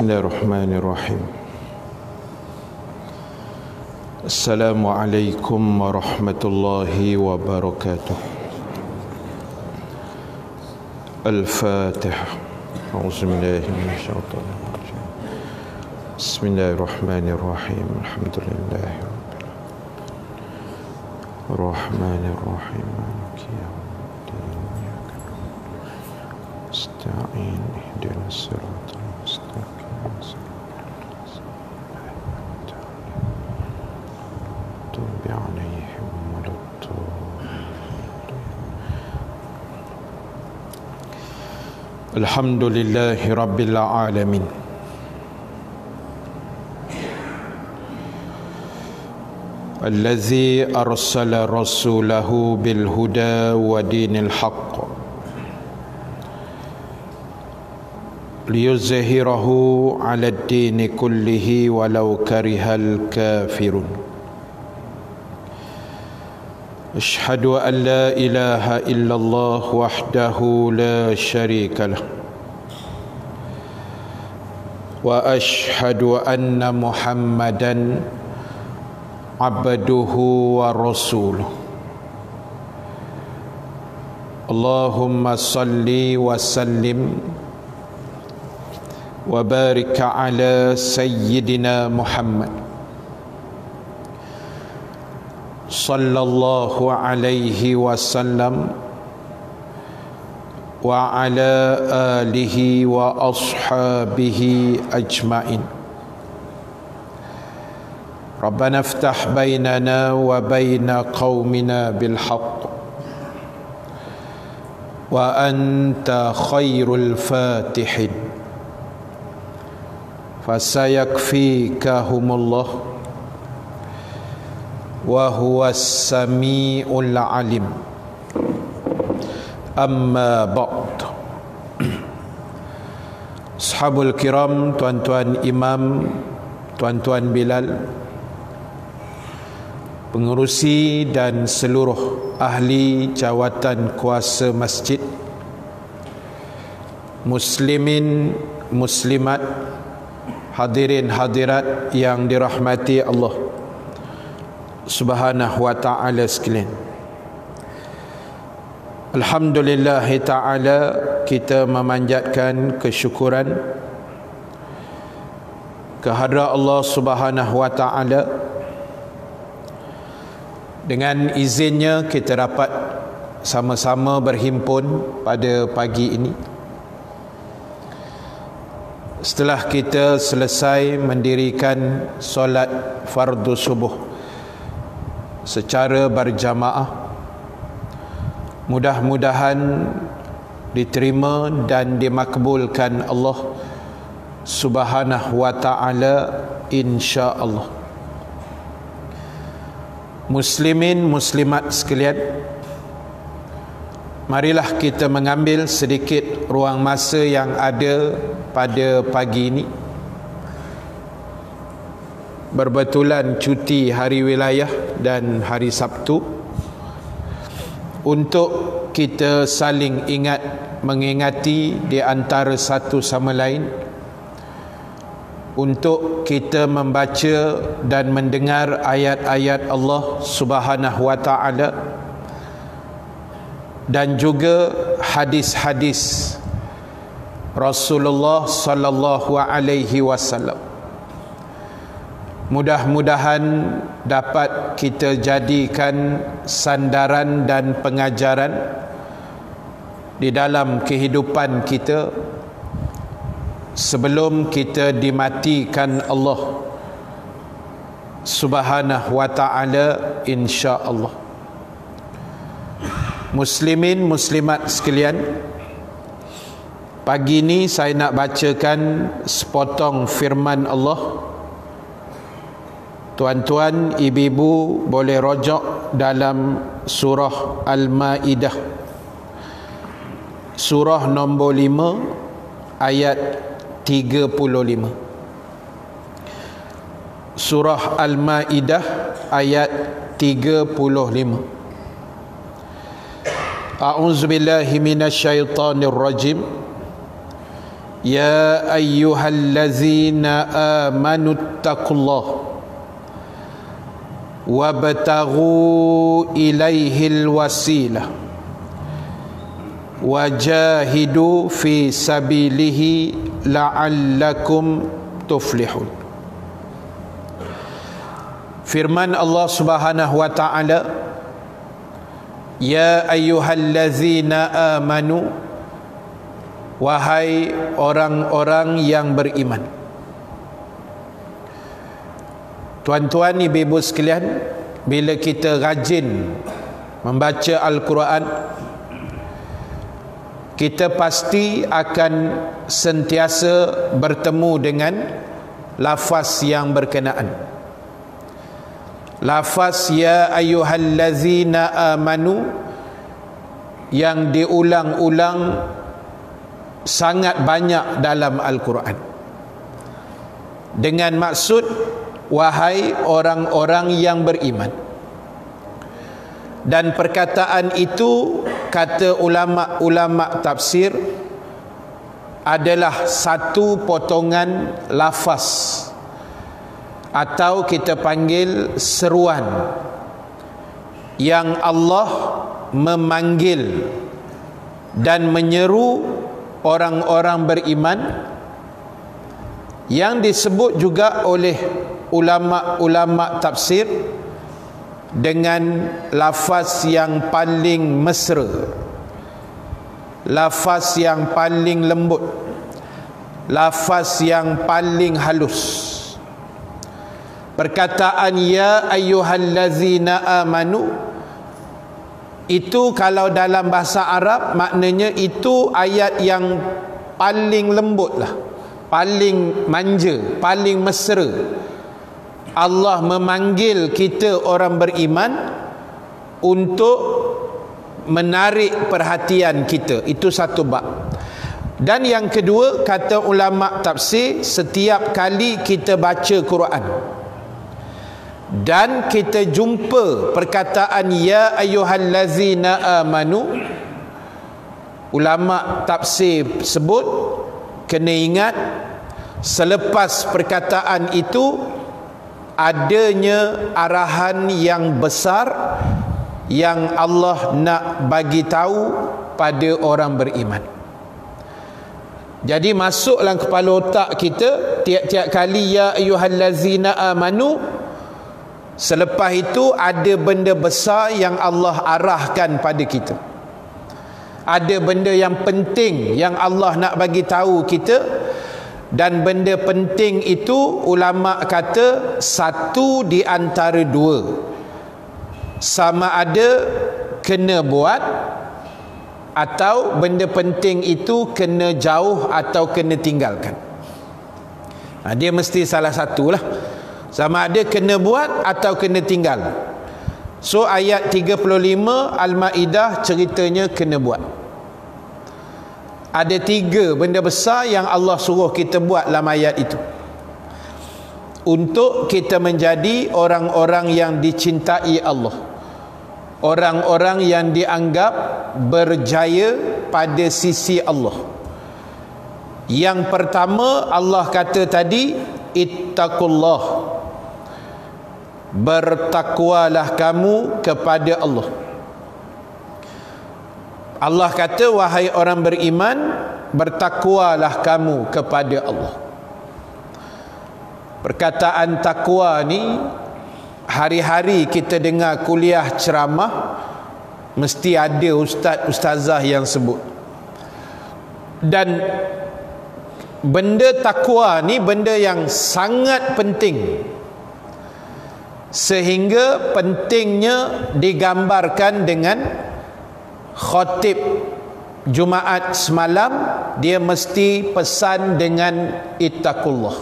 بسم الله الرحمن الرحيم السلام عليكم ورحمة الله وبركاته الفاتحة أعوذ بالله من الشيطان الرجيم بسم الله الرحمن الرحيم الحمد لله رب العالمين الرحمن الرحيم مالك يوم الدين نستعين اهدنا الصراط الحمد لله رب العالمين. الذي أرسل رسوله بالهدى ودين الحق liyuzahirahu ala dini kullihi walau karihal kafirun أشهد أن لا إله إلا الله وحده لا شريك له وأشهد أن محمدا عبده ورسوله اللهم صل وسلم وبارك على سيدنا محمد صلى الله عليه وسلم وعلى آله وأصحابه أجمعين. ربنا افتح بيننا وبين قومنا بالحق وأنت خير الفاتحين. fasayakfikahumullah. Wa huwas samiul alim. Amma ba'd. Sahabul kiram tuan-tuan imam tuan-tuan bilal Pengurusi dan seluruh ahli jawatan kuasa masjid muslimin muslimat hadirin hadirat yang dirahmati Allah Subhanahu wa taala sekalian. Alhamdulillah taala kita memanjatkan kesyukuran kehadrat Allah Subhanahu wa taala dengan izinnya kita dapat sama-sama berhimpun pada pagi ini setelah kita selesai mendirikan solat fardu subuh secara berjamaah mudah-mudahan diterima dan dimakbulkan Allah Subhanahu wa taala insya-Allah. Muslimin muslimat sekalian Marilah kita mengambil sedikit ruang masa yang ada pada pagi ini. Berbetulan cuti hari wilayah dan hari Sabtu. Untuk kita saling ingat mengingati di antara satu sama lain. Untuk kita membaca dan mendengar ayat-ayat Allah subhanahu wa ta'ala. Dan juga hadis-hadis Rasulullah sallallahu alaihi wasallam Mudah-mudahan dapat kita jadikan sandaran dan pengajaran di dalam kehidupan kita sebelum kita dimatikan Allah Subhanahu wa taala insya-Allah. Muslimin muslimat sekalian, pagi ini saya nak bacakan sepotong firman Allah Tuan-tuan, ibu-ibu boleh rojok dalam surah Al-Maidah. Surah nombor 5 ayat 35. Surah Al-Maidah ayat 35. A'udzu billahi minasyaitonir rajim. يا ايها الذين امنوا اتقوا الله وابتغوا اليه الوسيله وجاهدوا في سبيله لعلكم تفلحون firman Allah Subhanahu wa taala ya ayyuhallazina amanu wahai orang-orang yang beriman. Tuan-tuan ibu-ibu sekalian bila kita rajin membaca al-Quran kita pasti akan sentiasa bertemu dengan lafaz yang berkenaan. Lafaz ya ayyuhallazina amanu yang diulang-ulang sangat banyak dalam Al-Quran. Dengan maksud wahai orang-orang yang beriman. Dan perkataan itu kata ulama-ulama tafsir adalah satu potongan lafaz. Atau kita panggil seruan. Yang Allah memanggil dan menyeru orang-orang beriman yang disebut juga oleh ulama-ulama tafsir dengan lafaz yang paling mesra lafaz yang paling lembut lafaz yang paling halus. Perkataan ya ayyuhallazina amanu itu kalau dalam bahasa Arab maknanya itu ayat yang paling lembut lah. Paling manja paling mesra. Allah memanggil kita orang beriman untuk menarik perhatian kita. Itu satu bab. Dan yang kedua kata ulama tafsir setiap kali kita baca Quran dan kita jumpa perkataan ya ayyuhallazina amanu. Ulama tafsir sebut kena ingat selepas perkataan itu adanya arahan yang besar yang Allah nak bagi tahu pada orang beriman. Jadi masuklah kepala otak kita tiap-tiap kali ya ayyuhallazina amanu Selepas itu ada benda besar yang Allah arahkan pada kita. Ada benda yang penting yang Allah nak bagi tahu kita dan benda penting itu ulama kata satu di antara dua. Sama ada kena buat atau benda penting itu kena jauh atau kena tinggalkan. Nah, dia mesti salah satulah. lah sama ada kena buat atau kena tinggal. So ayat 35 Al-Ma'idah ceritanya kena buat. Ada tiga benda besar yang Allah suruh kita buat dalam ayat itu. Untuk kita menjadi orang-orang yang dicintai Allah. Orang-orang yang dianggap berjaya pada sisi Allah. Yang pertama Allah kata tadi ittaqullah bertakwalah kamu kepada Allah. Allah kata wahai orang beriman bertakwalah kamu kepada Allah. Perkataan takwa ni hari-hari kita dengar kuliah ceramah mesti ada ustaz ustazah yang sebut. Dan benda takwa ni benda yang sangat penting sehingga pentingnya digambarkan dengan khotib Jumaat semalam dia mesti pesan dengan ittaqullah.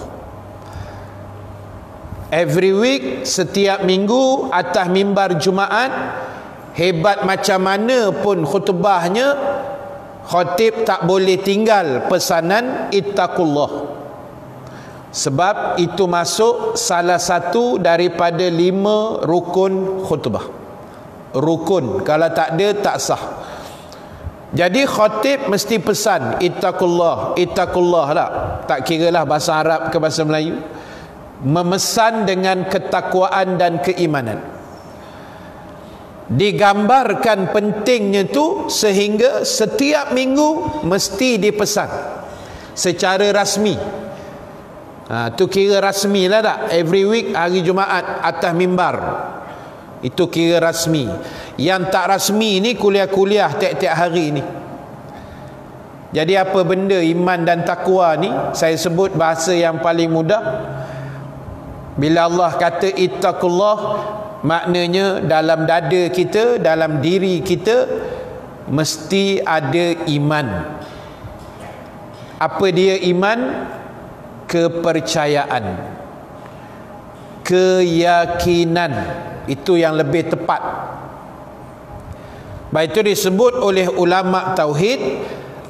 Every week setiap minggu atas mimbar Jumaat hebat macam mana pun khutbahnya khotib tak boleh tinggal pesanan ittaqullah sebab itu masuk salah satu daripada lima rukun khutbah. Rukun. Kalau tak ada tak sah. Jadi khatib mesti pesan ittaqullah ittaqullah tak tak kira lah bahasa Arab ke bahasa Melayu. Memesan dengan ketakwaan dan keimanan. Digambarkan pentingnya tu sehingga setiap minggu mesti dipesan secara rasmi ha, tu kira rasmi lah tak? Every week hari Jumaat atas mimbar. Itu kira rasmi. Yang tak rasmi ni kuliah-kuliah tiap-tiap hari ni. Jadi apa benda iman dan takwa ni saya sebut bahasa yang paling mudah. Bila Allah kata ittaqullah maknanya dalam dada kita dalam diri kita mesti ada iman. Apa dia iman kepercayaan keyakinan itu yang lebih tepat. Baik itu disebut oleh ulama tauhid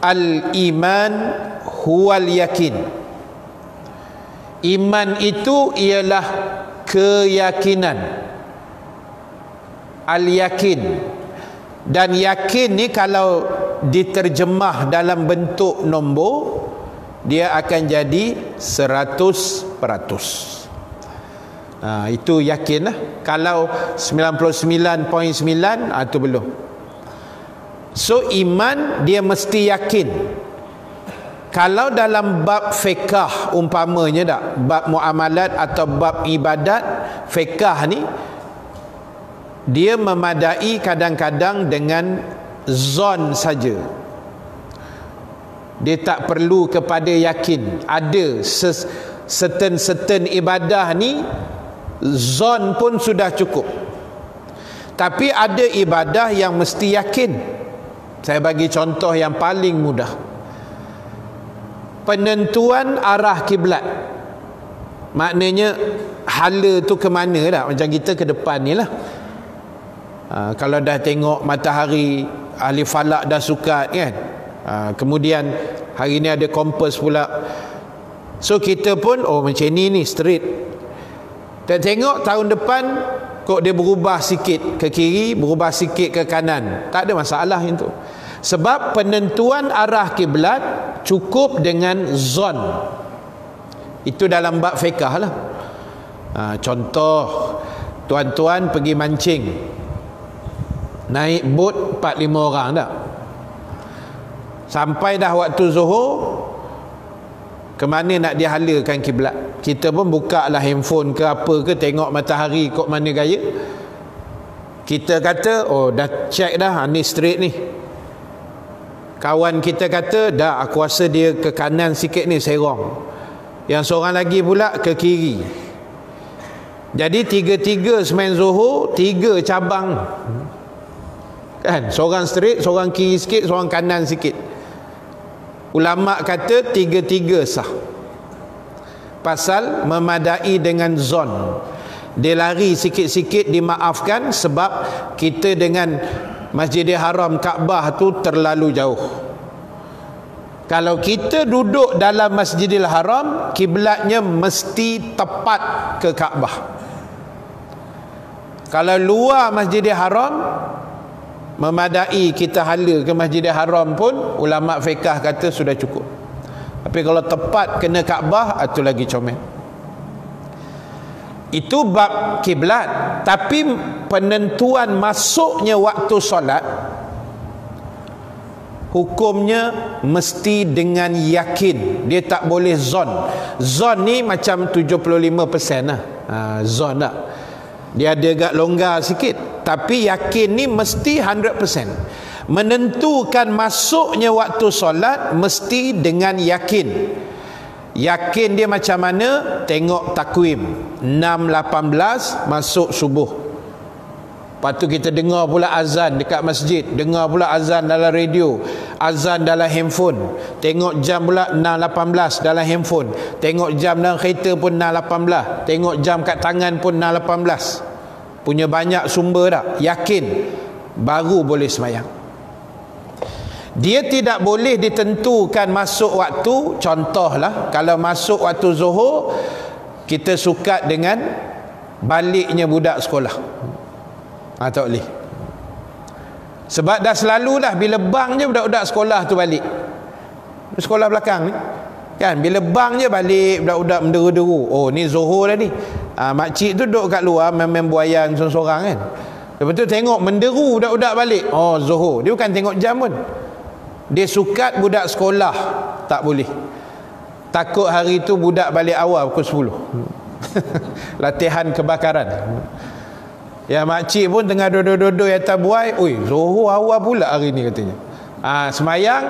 al iman huwal yakin. Iman itu ialah keyakinan al yakin dan yakin ni kalau diterjemah dalam bentuk nombor dia akan jadi 100% Ha, itu yakin lah. Kalau 99.9 ha, itu belum. So iman dia mesti yakin. Kalau dalam bab fiqah umpamanya tak, bab muamalat atau bab ibadat fiqah ni dia memadai kadang-kadang dengan zon saja. Dia tak perlu kepada yakin. Ada certain-certain ibadah ni zon pun sudah cukup. Tapi ada ibadah yang mesti yakin. Saya bagi contoh yang paling mudah. Penentuan arah kiblat. Maknanya hala tu ke mana dah macam kita ke depan ni lah. Ha, kalau dah tengok matahari ahli falak dah suka kan ha, kemudian hari ni ada kompas pula so kita pun oh macam ni ni straight dan tengok tahun depan kok dia berubah sikit ke kiri, berubah sikit ke kanan. Tak ada masalah itu. Sebab penentuan arah kiblat cukup dengan zon. Itu dalam bab fiqah lah. Ha, contoh, tuan-tuan pergi mancing. Naik bot 4-5 orang tak? Sampai dah waktu zuhur, ke mana nak dihalakan kiblat? Kita pun buka lah handphone ke apa ke tengok matahari kok mana gaya. Kita kata oh dah check dah ha, ni straight ni. Kawan kita kata dah aku rasa dia ke kanan sikit ni serong. Yang seorang lagi pula ke kiri. Jadi tiga-tiga semain zuhur tiga cabang. Kan? Seorang straight seorang kiri sikit seorang kanan sikit ulama kata tiga-tiga sah. Pasal memadai dengan zon. Dia lari sikit-sikit dimaafkan sebab kita dengan Masjidil Haram Kaabah tu terlalu jauh. Kalau kita duduk dalam Masjidil Haram kiblatnya mesti tepat ke Kaabah. Kalau luar Masjidil Haram memadai kita hala ke Masjidil Haram pun ulama fiqah kata sudah cukup. Tapi kalau tepat kena Kaabah itu lagi comel. Itu bab kiblat. Tapi penentuan masuknya waktu solat hukumnya mesti dengan yakin. Dia tak boleh zon. Zon ni macam 75% lah. Ha, zon lah. Dia ada agak longgar sikit tapi yakin ni mesti 100% menentukan masuknya waktu solat mesti dengan yakin yakin dia macam mana tengok takwim 6.18 masuk subuh Lepas tu kita dengar pula azan dekat masjid. Dengar pula azan dalam radio. Azan dalam handphone. Tengok jam pula 6.18 dalam handphone. Tengok jam dalam kereta pun 6.18. Tengok jam kat tangan pun 6.18. Punya banyak sumber tak? Yakin. Baru boleh semayang. Dia tidak boleh ditentukan masuk waktu. Contohlah. Kalau masuk waktu zuhur. Kita suka dengan baliknya budak sekolah ha, tak boleh sebab dah selalu dah bila bang je budak-budak sekolah tu balik sekolah belakang ni kan bila bang je balik budak-budak menderu-deru. Oh ni Zohor dah ni. Ha, makcik tu duduk kat luar main-main buayan seorang-seorang kan. Lepas tu tengok menderu budak-budak balik. Oh Zohor dia bukan tengok jam pun. Dia sukat budak sekolah. Tak boleh. Takut hari tu budak balik awal pukul 10 latihan kebakaran. Ya makcik pun tengah duduk-duduk tak buai. Oi, Zohor awal pula hari ni katanya. Ah ha, semayang?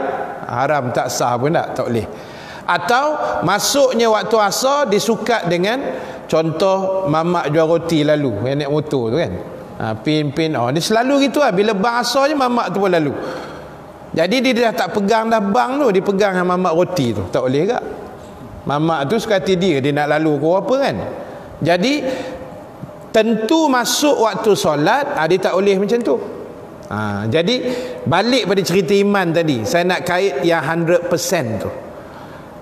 Haram. Tak sah pun tak, tak boleh. Atau masuknya waktu asar disukat dengan contoh mamak jual roti lalu yang naik motor tu kan. Ha, pin pin oh ni selalu gitu lah bila bang asar je mamak tu pun lalu. Jadi dia dah tak pegang dah bang tu, dia pegang dengan mamak roti tu. Tak boleh tak? Mamak tu suka hati dia, dia nak lalu ke apa kan. Jadi tentu masuk waktu solat ha, dia tak boleh macam tu ha, jadi balik pada cerita iman tadi saya nak kait yang 100% tu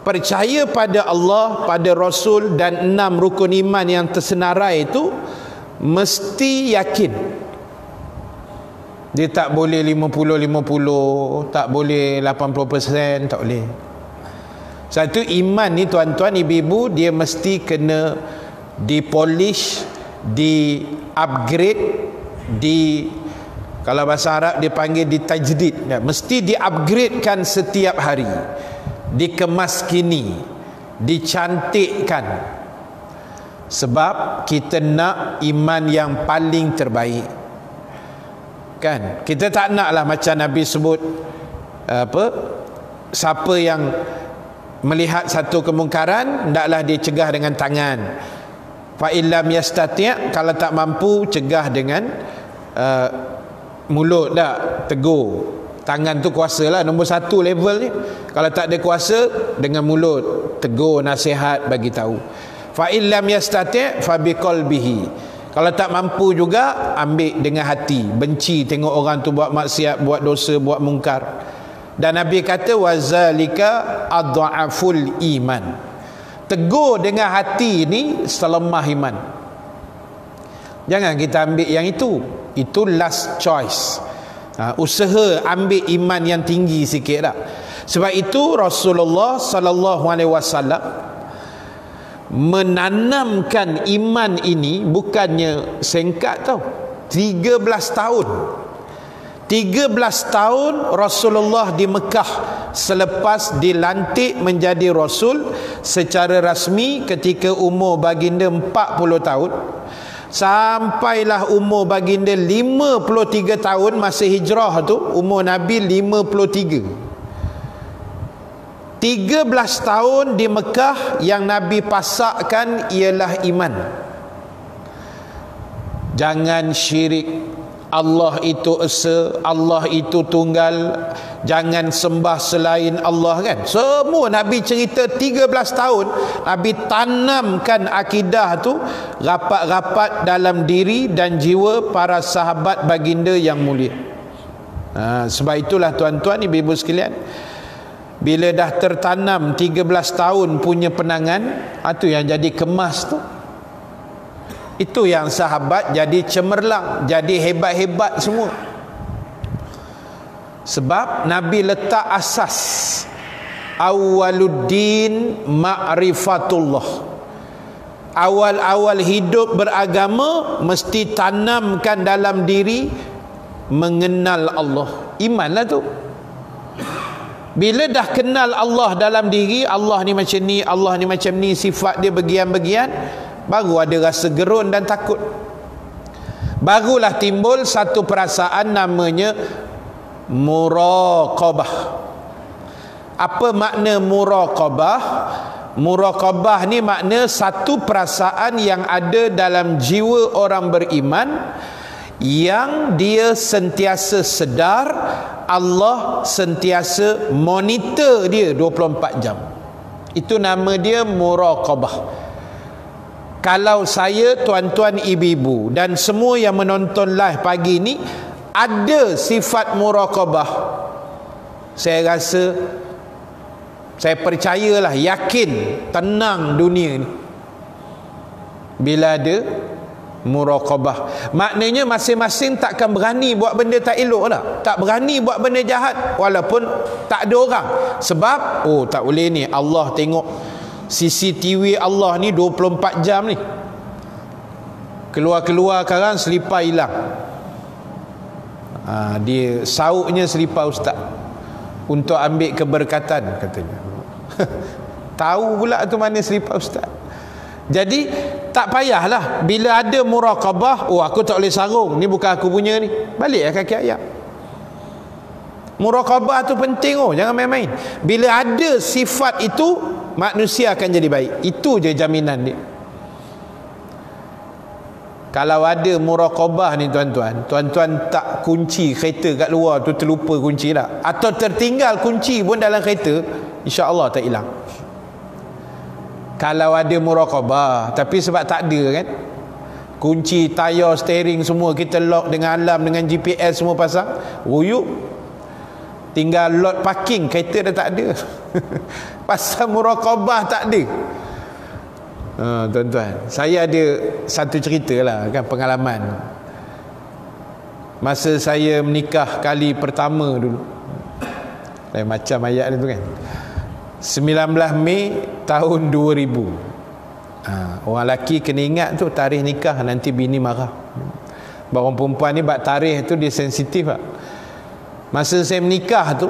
percaya pada Allah pada Rasul dan enam rukun iman yang tersenarai itu mesti yakin. Dia tak boleh 50-50 tak boleh 80% tak boleh. Satu iman ni tuan-tuan ibu-ibu dia mesti kena dipolish di upgrade di kalau bahasa Arab dia panggil di tajdid ya, mesti di upgradekan setiap hari dikemas kini dicantikkan. Sebab kita nak iman yang paling terbaik. Kan? Kita tak naklah macam Nabi sebut apa? Siapa yang melihat satu kemungkaran hendaklah dia cegah dengan tangan. Fa illam yastati' kalau tak mampu cegah dengan uh, mulut dah tegur tangan tu kuasa lah nombor satu level ni. Kalau tak ada kuasa dengan mulut tegur nasihat bagi tahu. Fa illam yastati' fa biqalbihi kalau tak mampu juga ambil dengan hati. Benci tengok orang tu buat maksiat buat dosa buat mungkar. Dan nabi kata wazalika adhaful iman. Tegur dengan hati ni selemah iman. Jangan kita ambil yang itu. Itu last choice ha, usaha ambil iman yang tinggi sikit tak sebab itu Rasulullah sallallahu alaihi wasallam menanamkan iman ini bukannya singkat tau. 13 tahun. 13 tahun Rasulullah di Mekah selepas dilantik menjadi Rasul secara rasmi ketika umur baginda 40 tahun sampailah umur baginda 53 tahun masa hijrah tu umur Nabi 53 13 tahun di Mekah yang Nabi pasakkan ialah iman. Jangan syirik Allah itu esa, Allah itu tunggal, jangan sembah selain Allah kan. Semua Nabi cerita 13 tahun, Nabi tanamkan akidah tu rapat-rapat dalam diri dan jiwa para sahabat baginda yang mulia. Ha, sebab itulah tuan-tuan ibu-ibu sekalian, bila dah tertanam 13 tahun punya penangan, itu ha, yang jadi kemas tu itu yang sahabat jadi cemerlang jadi hebat-hebat semua. Sebab Nabi letak asas awaluddin ma'rifatullah. Awal-awal hidup beragama mesti tanamkan dalam diri mengenal Allah. Imanlah tu. Bila dah kenal Allah dalam diri Allah ni macam ni Allah ni macam ni sifat dia bagian-bagian baru ada rasa gerun dan takut. Barulah timbul satu perasaan namanya muraqabah. Apa makna muraqabah? Muraqabah ni makna satu perasaan yang ada dalam jiwa orang beriman yang dia sentiasa sedar Allah sentiasa monitor dia 24 jam. Itu nama dia muraqabah kalau saya tuan-tuan ibu-ibu dan semua yang menonton live pagi ni ada sifat muraqabah. Saya rasa saya percayalah yakin tenang dunia ni. Bila ada muraqabah. Maknanya masing-masing takkan berani buat benda tak elok lah tak berani buat benda jahat walaupun tak ada orang. Sebab oh tak boleh ni. Allah tengok CCTV Allah ni 24 jam ni. Keluar-keluar sekarang selipar hilang. Ha, dia sauknya selipar ustaz. Untuk ambil keberkatan katanya. Tahu pula tu mana selipar ustaz. Jadi tak payahlah. Bila ada muraqabah, oh aku tak boleh sarung, ni bukan aku punya ni. Baliklah kaki ayam. Muraqabah tu penting oh, jangan main-main. Bila ada sifat itu, manusia akan jadi baik. Itu je jaminan dia. Kalau ada muraqabah ni tuan-tuan, tuan-tuan tak kunci kereta kat luar tu terlupa kunci lah. Atau tertinggal kunci pun dalam kereta, insya-Allah tak hilang kalau ada muraqabah tapi sebab tak ada kan kunci tayar steering semua kita lock dengan alam dengan GPS semua pasang ruyuk tinggal lot parking kereta dah tak ada. Pasal muraqabah tak ada. Ha, tuan-tuan saya ada satu cerita lah kan pengalaman. Masa saya menikah kali pertama dulu. Lain macam ayat tu kan. 19 Mei tahun 2000 ha, orang lelaki kena ingat tu tarikh nikah nanti bini marah. Orang perempuan ni buat tarikh tu dia sensitif tak? Masa saya menikah tu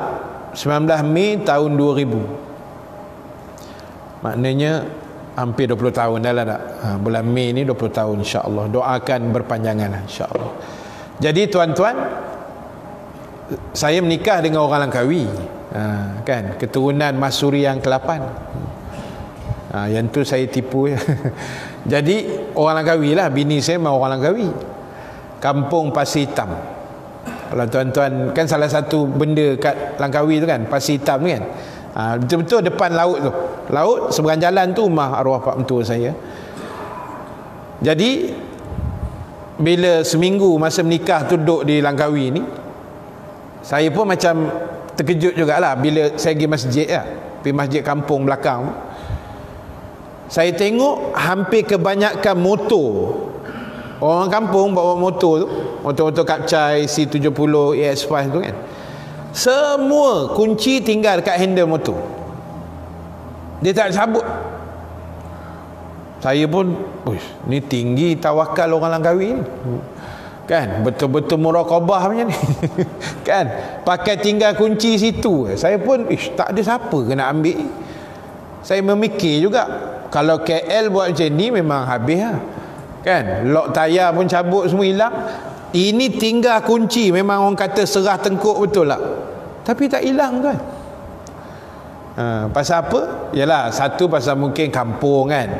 19 Mei tahun 2000 maknanya hampir 20 tahun dah lah tak? Ha, bulan Mei ni 20 tahun insyaAllah. Doakan berpanjangan lah, insyaAllah. Jadi tuan-tuan saya menikah dengan orang Langkawi. Ha, kan? Keturunan Masuri yang ke-8 ha, yang tu saya tipu jadi orang Langkawi lah. Bini saya memang orang Langkawi. Kampung Pasir Hitam kalau tuan-tuan kan salah satu benda kat Langkawi tu kan Pasir Hitam tu kan ha, betul-betul depan laut tu laut seberang jalan tu rumah arwah pak mentua saya jadi bila seminggu masa menikah tu duduk di Langkawi ni saya pun macam terkejut jugalah bila saya pergi masjid ya. Pergi masjid kampung belakang. Saya tengok hampir kebanyakan motor. Orang kampung bawa motor tu. Motor-motor Kapcai, C70, EX5 tu kan. Semua kunci tinggal dekat handle motor. Dia tak cabut. Saya pun, ni tinggi tawakal orang Langkawi ni kan betul-betul muraqabah macam ni kan pakai tinggal kunci situ saya pun ish tak ada siapa kena ambil saya memikir juga kalau KL buat macam ni memang habis lah kan? Lock tayar pun cabut semua hilang. Ini tinggal kunci. Memang orang kata serah tengkuk betul lah tapi tak hilang kan? Ha, pasal apa? Yalah satu pasal mungkin kampung kan?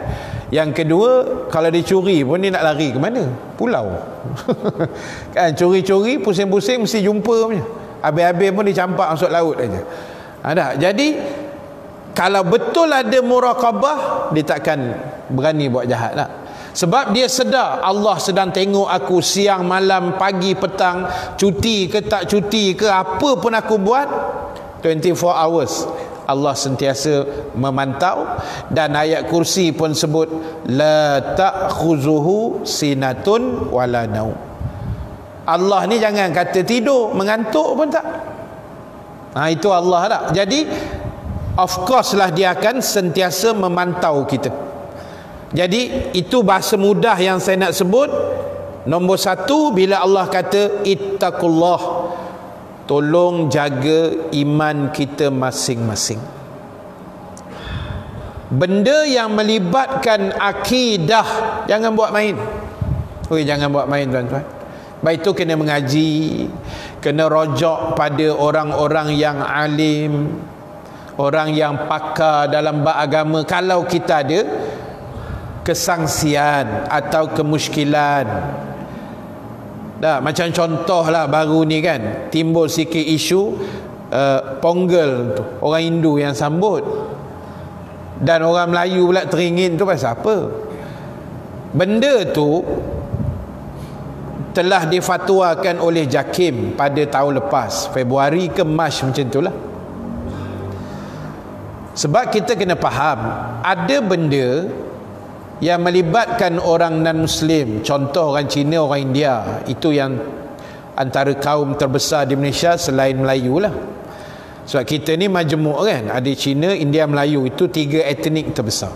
Yang kedua kalau dicuri pun dia nak lari ke mana? Pulau. Kan? Curi-curi pusing-pusing mesti jumpa punya. Habis-habis pun dicampak masuk laut aja. Ada jadi kalau betul ada muraqabah dia takkan berani buat jahat lah sebab dia sedar Allah sedang tengok aku siang malam pagi petang cuti ke tak cuti ke apa pun aku buat 24 hours Allah sentiasa memantau. Dan ayat kursi pun sebut la ta'khuzuhu sinatun wala naum. Allah ni jangan kata tidur mengantuk pun tak. Ha, itu Allah tak jadi of course lah dia akan sentiasa memantau kita jadi itu bahasa mudah yang saya nak sebut. Nombor satu bila Allah kata ittaqullah tolong jaga iman kita masing-masing. Benda yang melibatkan akidah jangan buat main. Oi, jangan buat main tuan-tuan. Baik itu kena mengaji kena rojok pada orang-orang yang alim orang yang pakar dalam bab agama. Kalau kita ada kesangsian atau kemuskilan. Dah macam contoh lah baru ni kan timbul sikit isu uh, ponggel tu orang Hindu yang sambut. Dan orang Melayu pula teringin tu pasal apa? Benda tu telah difatwakan oleh Jakim pada tahun lepas Februari ke Mac macam tu lah. Sebab kita kena faham ada benda yang melibatkan orang non muslim contoh orang Cina orang India. Itu yang antara kaum terbesar di Malaysia selain Melayu lah. Sebab kita ni majmuk kan. Ada Cina India Melayu. Itu tiga etnik terbesar.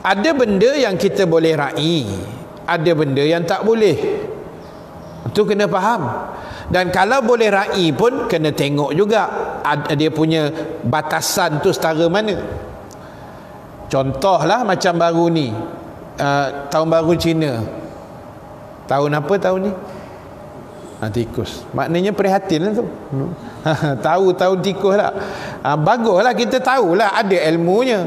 Ada benda yang kita boleh raih ada benda yang tak boleh. Itu kena faham. Dan kalau boleh raih pun kena tengok juga dia punya batasan tu setara mana Contohlah macam baru ni. Uh, Tahun baru Cina. Tahun apa tahun ni? Ha, tikus. Maknanya prihatin lah tu. Tahu tahun tikus lah. Ha, Baguslah kita tahulah Ada ilmunya.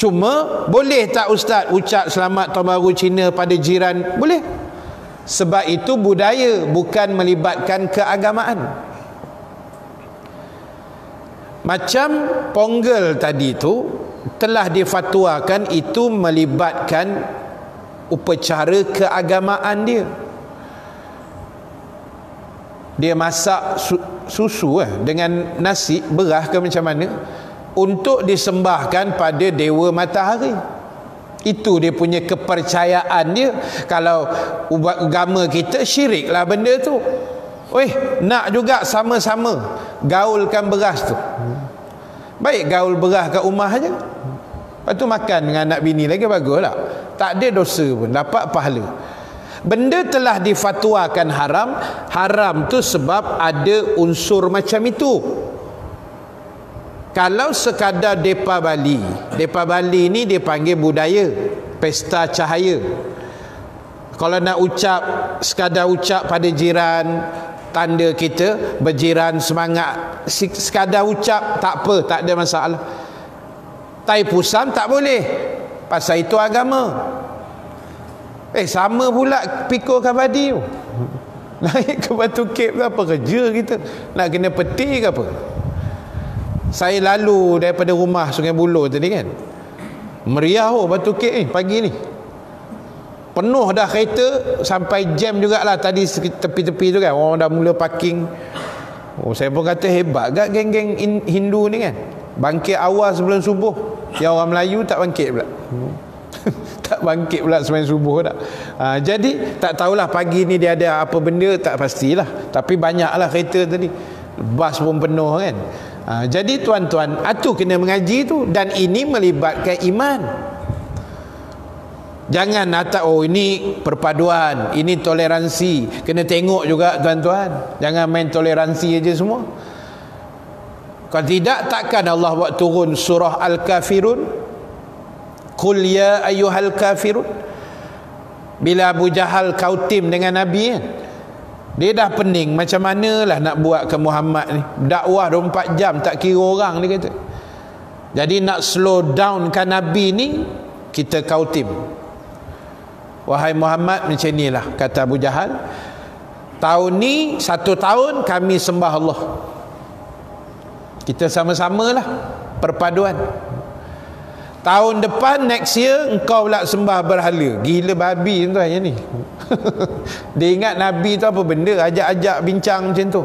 Cuma Boleh tak ustaz Ucap selamat tahun baru Cina pada jiran? Boleh. Sebab itu budaya Bukan melibatkan keagamaan. Macam Ponggel tadi tu telah difatwakan itu melibatkan upacara keagamaan dia. Dia masak susu eh, dengan nasi beras ke macam mana untuk disembahkan pada dewa matahari. Itu dia punya kepercayaan dia. Kalau ubat agama kita syirik lah benda tu. Weh, nak juga sama-sama gaulkan beras tu. Baik gaul beras kat rumah aja Lepas tu makan dengan anak bini lagi bagus tak? Tak ada dosa pun, dapat pahala. Benda telah difatwakan haram, haram tu sebab ada unsur macam itu. Kalau sekadar depa Bali, depa Bali ni dia panggil budaya pesta cahaya. Kalau nak ucap sekadar ucap pada jiran tanda kita berjiran semangat sekadar ucap tak apa tak ada masalah Tai pusam tak boleh. Pasal itu agama. Eh sama pula pikul kabadi tu Naik ke batu kek ke apa kerja kita Nak kena peti ke apa. Saya lalu daripada rumah Sungai Buloh tadi kan. Meriah oh batu kek ni pagi ni. Penuh dah kereta Sampai jam jugalah tadi tepi-tepi tu kan. Orang dah mula parking. Oh saya pun kata hebat gak geng-geng Hindu ni kan Bangkit awal sebelum subuh. Yang orang Melayu tak bangkit pula. Tak bangkit pula sebelum subuh tak. Ha, Jadi tak tahulah pagi ni dia ada apa benda Tak pastilah. Tapi banyaklah kereta tadi. Bas pun penuh kan. Ha, Jadi tuan-tuan Itu kena mengaji tu Dan ini melibatkan iman. Jangan atas oh ini perpaduan, ini toleransi. Kena tengok juga tuan-tuan. Jangan main toleransi aja semua. Kalau tidak takkan Allah buat turun surah Al-Kafirun? Qul ya ayyuhal kafirun. Bila Abu Jahal kautim dengan Nabi kan? Dia dah pening macam manalah nak buat ke Muhammad ni. Dakwah 24 jam tak kira orang dia kata. Jadi nak slow down kan Nabi ni kita kautim. Wahai Muhammad macam inilah kata Abu Jahal. Tahun ni satu tahun kami sembah Allah kita sama-sama lah perpaduan. Tahun depan next year engkau pula sembah berhala. Gila babi tu yang ni. Dia ingat Nabi tu apa benda? Ajak-ajak bincang macam tu.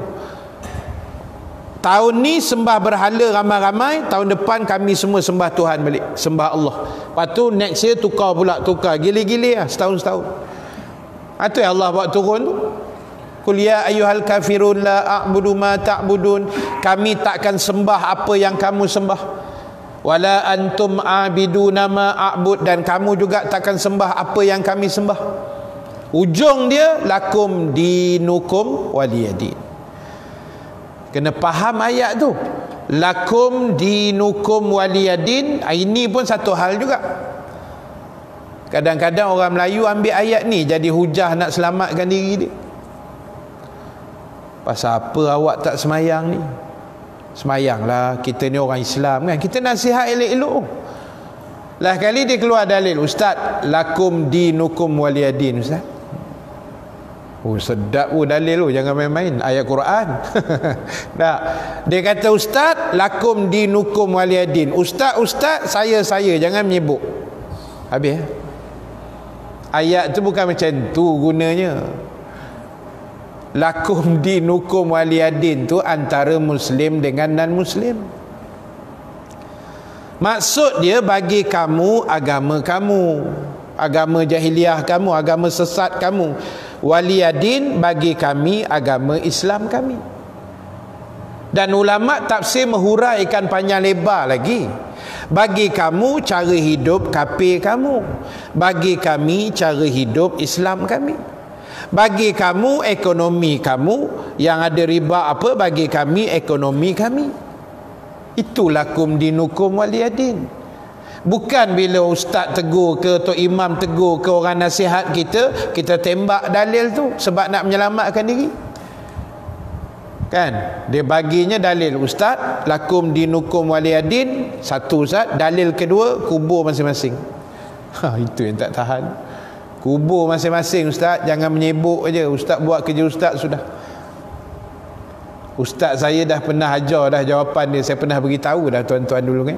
Tahun ni sembah berhala ramai-ramai tahun depan kami semua sembah Tuhan balik sembah Allah. Lepas tu next year tukar pula tukar. Gila-gila lah setahun-setahun. Itu yang Allah buat turun tu Qul ya ayyuhal kafirun la a'budu ma ta'budun. Kami takkan sembah apa yang kamu sembah. Wala antum a'biduna ma a'bud dan kamu juga takkan sembah apa yang kami sembah. Ujung dia lakum dinukum waliyadin. Kena faham ayat tu. Lakum dinukum waliyadin. Ah, ini pun satu hal juga. Kadang-kadang orang Melayu ambil ayat ni jadi hujah nak selamatkan diri dia. Pasal apa awak tak semayang ni? Semayanglah kita ni orang Islam kan. Kita nasihat elok-elok. Lah kali dia keluar dalil, ustaz, lakum dinukum waliyadin, ustaz. Oh sedap oh dalil oh jangan main-main ayat Quran. tak. Dia kata ustaz, lakum dinukum waliyadin. Ustaz, ustaz, saya saya jangan menyebut. Habis. Eh? Ayat tu bukan macam tu gunanya lakum dinukum waliyadin tu antara muslim dengan non muslim Maksud dia bagi kamu agama kamu. Agama jahiliah kamu, agama sesat kamu. Waliyadin bagi kami agama Islam kami. Dan ulama tafsir menghuraikan panjang lebar lagi. Bagi kamu cara hidup kafir kamu. Bagi kami cara hidup Islam kami. Bagi kamu ekonomi kamu yang ada riba apa bagi kami ekonomi kami. Itulah kum dinukum waliyadin. Bukan bila ustaz tegur ke atau imam tegur ke orang nasihat kita, kita tembak dalil tu sebab nak menyelamatkan diri. Kan? Dia baginya dalil ustaz, lakum dinukum waliyadin, satu ustaz, dalil kedua kubur masing-masing. Ha, itu yang tak tahan. Kubur masing-masing ustaz, jangan menyebuk aja. Ustaz buat kerja ustaz sudah. Ustaz saya dah pernah ajar dah jawapan dia. Saya pernah beritahu dah tuan-tuan dulu kan.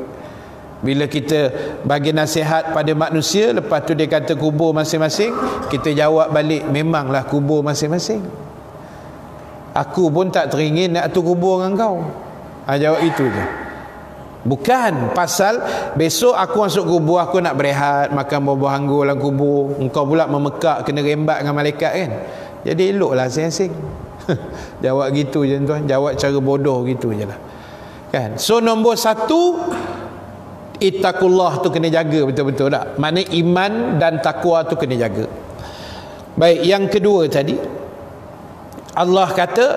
Bila kita bagi nasihat pada manusia Lepas tu dia kata kubur masing-masing Kita jawab balik Memanglah kubur masing-masing. Aku pun tak teringin nak tu kubur dengan kau. Ha, Jawab itu je Bukan pasal besok aku masuk kubur aku nak berehat makan buah-buah anggur dalam kubur. Engkau pula memekak kena rembat dengan malaikat kan? Jadi eloklah sing-sing jawab gitu je tuan. Jawab cara bodoh gitu je lah. Kan? So nombor satu itakullah tu kena jaga betul-betul tak? Mana iman dan takwa tu kena jaga. Baik yang kedua tadi Allah kata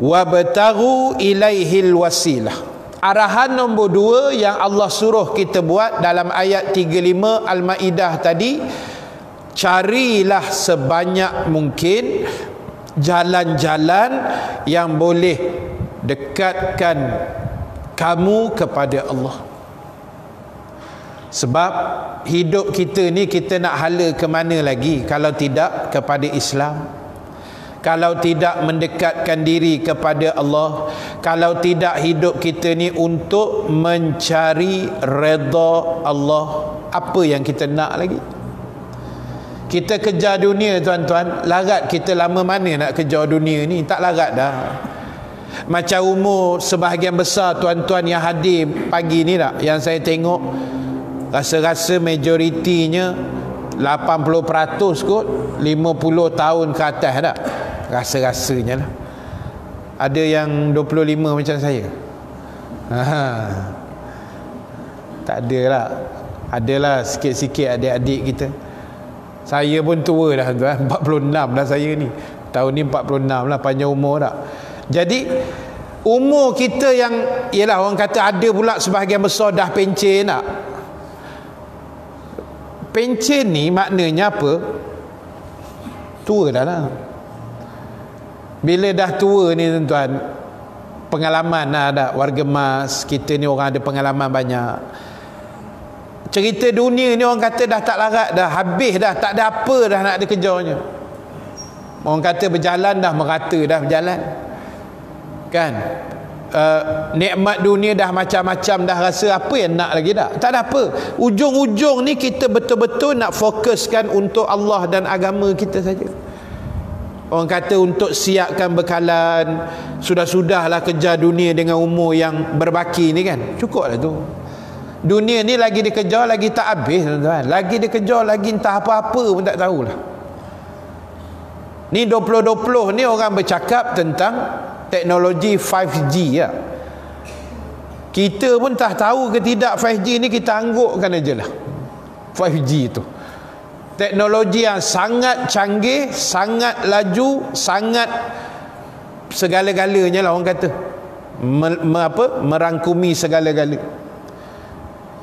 wabtaru ilaihil wasilah arahan nombor dua yang Allah suruh kita buat dalam ayat 35 Al-Ma'idah tadi carilah sebanyak mungkin jalan-jalan yang boleh dekatkan kamu kepada Allah. Sebab hidup kita ni kita nak hala ke mana lagi? Kalau tidak kepada Islam kalau tidak mendekatkan diri kepada Allah kalau tidak hidup kita ni untuk mencari redha Allah apa yang kita nak lagi? Kita kejar dunia tuan-tuan. Larat kita lama mana nak kejar dunia ni? Tak larat dah. Macam umur sebahagian besar tuan-tuan yang hadir pagi ni tak? Yang saya tengok rasa-rasa majoritinya 80% kot 50 tahun ke atas tak rasa-rasanya lah. Ada yang 25 macam saya. Ha. tak ada lah. Adalah sikit-sikit adik-adik kita. Saya pun tua dah tuan 46 dah saya ni. Tahun ni 46 lah panjang umur tak. Jadi umur kita yang ialah orang kata ada pula sebahagian besar dah pencen tak? Pencen ni maknanya apa? Tua dah lah bila dah tua ni tuan-tuan pengalaman lah ada warga mas kita ni orang ada pengalaman banyak. Cerita dunia ni orang kata dah tak larat dah habis dah tak ada apa dah nak dikejarnya. Orang kata berjalan dah merata dah berjalan. Kan? Uh, nikmat dunia dah macam-macam dah rasa apa yang nak lagi dah? Tak ada apa. Ujung-ujung ni kita betul-betul nak fokuskan untuk Allah dan agama kita saja Orang kata untuk siapkan bekalan Sudah-sudahlah kejar dunia dengan umur yang berbaki ni kan? Cukup lah tu. Dunia ni lagi dikejar lagi tak habis tuan-tuan. Lagi dikejar lagi entah apa-apa pun tak tahulah. Ni 2020 ni orang bercakap tentang teknologi 5G ya. Kita pun tak tahu ke tidak 5G ni kita anggukkan aja lah 5G tu teknologi yang sangat canggih sangat laju sangat segala-galanya lah orang kata. Me, me, apa? merangkumi segala-galanya.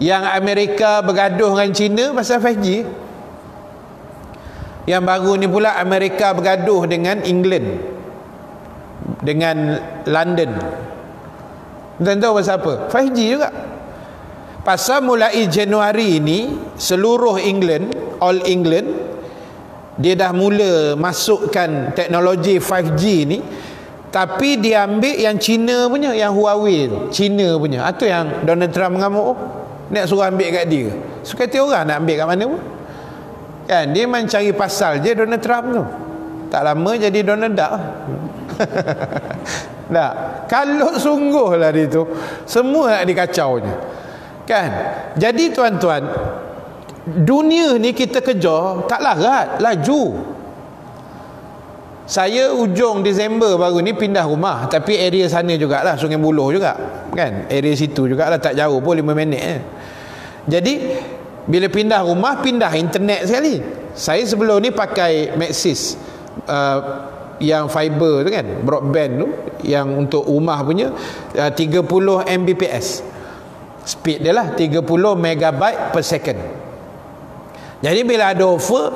Yang Amerika bergaduh dengan China pasal 5G yang baru ni pula Amerika bergaduh dengan England. Dengan London. Tahu pasal apa? 5G juga pasal mulai Januari ini seluruh England all England dia dah mula masukkan teknologi 5G ni tapi dia ambil yang China punya yang Huawei tu. China punya. Itu yang Donald Trump mengamuk nak suruh ambil kat dia. Suka so, orang nak ambil kat mana pun. Kan dia memang cari pasal je Donald Trump tu. Tak lama jadi Donald Duck. Tak kalau sungguh lah dia tu semua nak dikacaunya kan? Jadi tuan-tuan dunia ni kita kejar tak larat laju. Saya ujung Disember baru ni pindah rumah tapi area sana jugalah Sungai Buloh juga kan? Area situ jugalah tak jauh pun 5 minit eh. jadi bila pindah rumah pindah internet sekali. Saya sebelum ni pakai Maxis uh, yang fiber tu kan broadband tu yang untuk rumah punya uh, 30 Mbps speed dia lah 30 megabyte per second. Jadi bila ada offer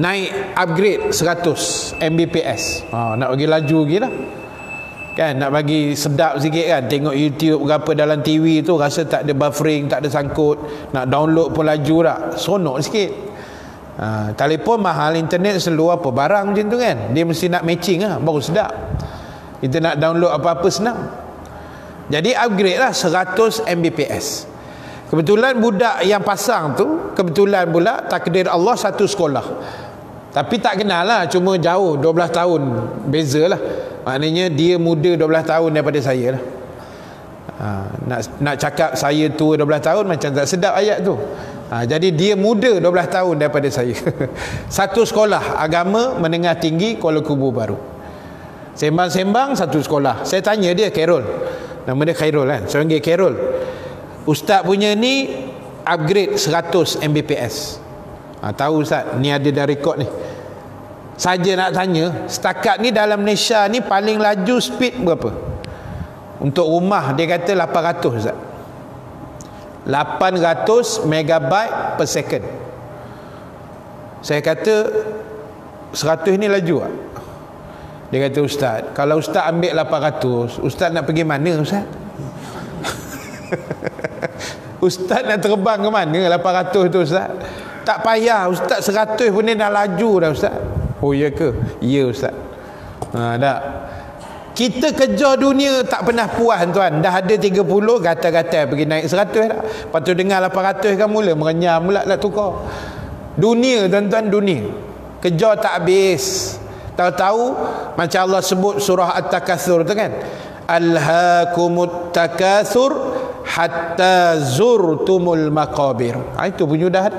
naik upgrade 100 Mbps. Ha, nak bagi laju lagi lah. Kan nak bagi sedap sikit kan tengok YouTube berapa dalam TV tu rasa tak ada buffering tak ada sangkut. Nak download pun laju tak? Sonok sikit. Ha, telefon mahal internet selalu apa barang macam tu kan? Dia mesti nak matching lah baru sedap. Kita nak download apa-apa senang jadi upgrade lah 100 Mbps. Kebetulan budak yang pasang tu kebetulan pula takdir Allah satu sekolah. Tapi tak kenal lah cuma jauh 12 tahun beza lah. Maknanya dia muda 12 tahun daripada saya lah. Ha, nak nak cakap saya tua 12 tahun macam tak sedap ayat tu. Ha, jadi dia muda 12 tahun daripada saya. Satu sekolah agama menengah tinggi Kuala Kubu Baru. Sembang-sembang satu sekolah. Saya tanya dia Carol nama dia Khairul kan? Saya panggil Carol ustaz punya ni upgrade 100 Mbps. Ha, tahu Ustaz ni ada dah rekod ni. Saja nak tanya setakat ni dalam Malaysia ni paling laju speed berapa? Untuk rumah dia kata 800 Ustaz. 800 megabyte per second. Saya kata 100 ni laju tak? Dia kata Ustaz kalau Ustaz ambil 800 Ustaz nak pergi mana Ustaz? Ustaz nak terbang ke mana 800 tu Ustaz? Tak payah Ustaz 100 pun dia dah laju dah Ustaz. Oh iya ke? Iya Ustaz. Ha, tak kita kejar dunia tak pernah puas tuan. Dah ada 30 gata-gata pergi naik 100 dah. Tu dengar 800 kan mula merenyam pula nak tukar. Dunia tuan-tuan dunia. Kejar tak habis tahu-tahu macam Allah sebut surah At-Takathur tu kan? Alhaakumut takathur hatta zurtumul maqabir. Ha, itu punya dah.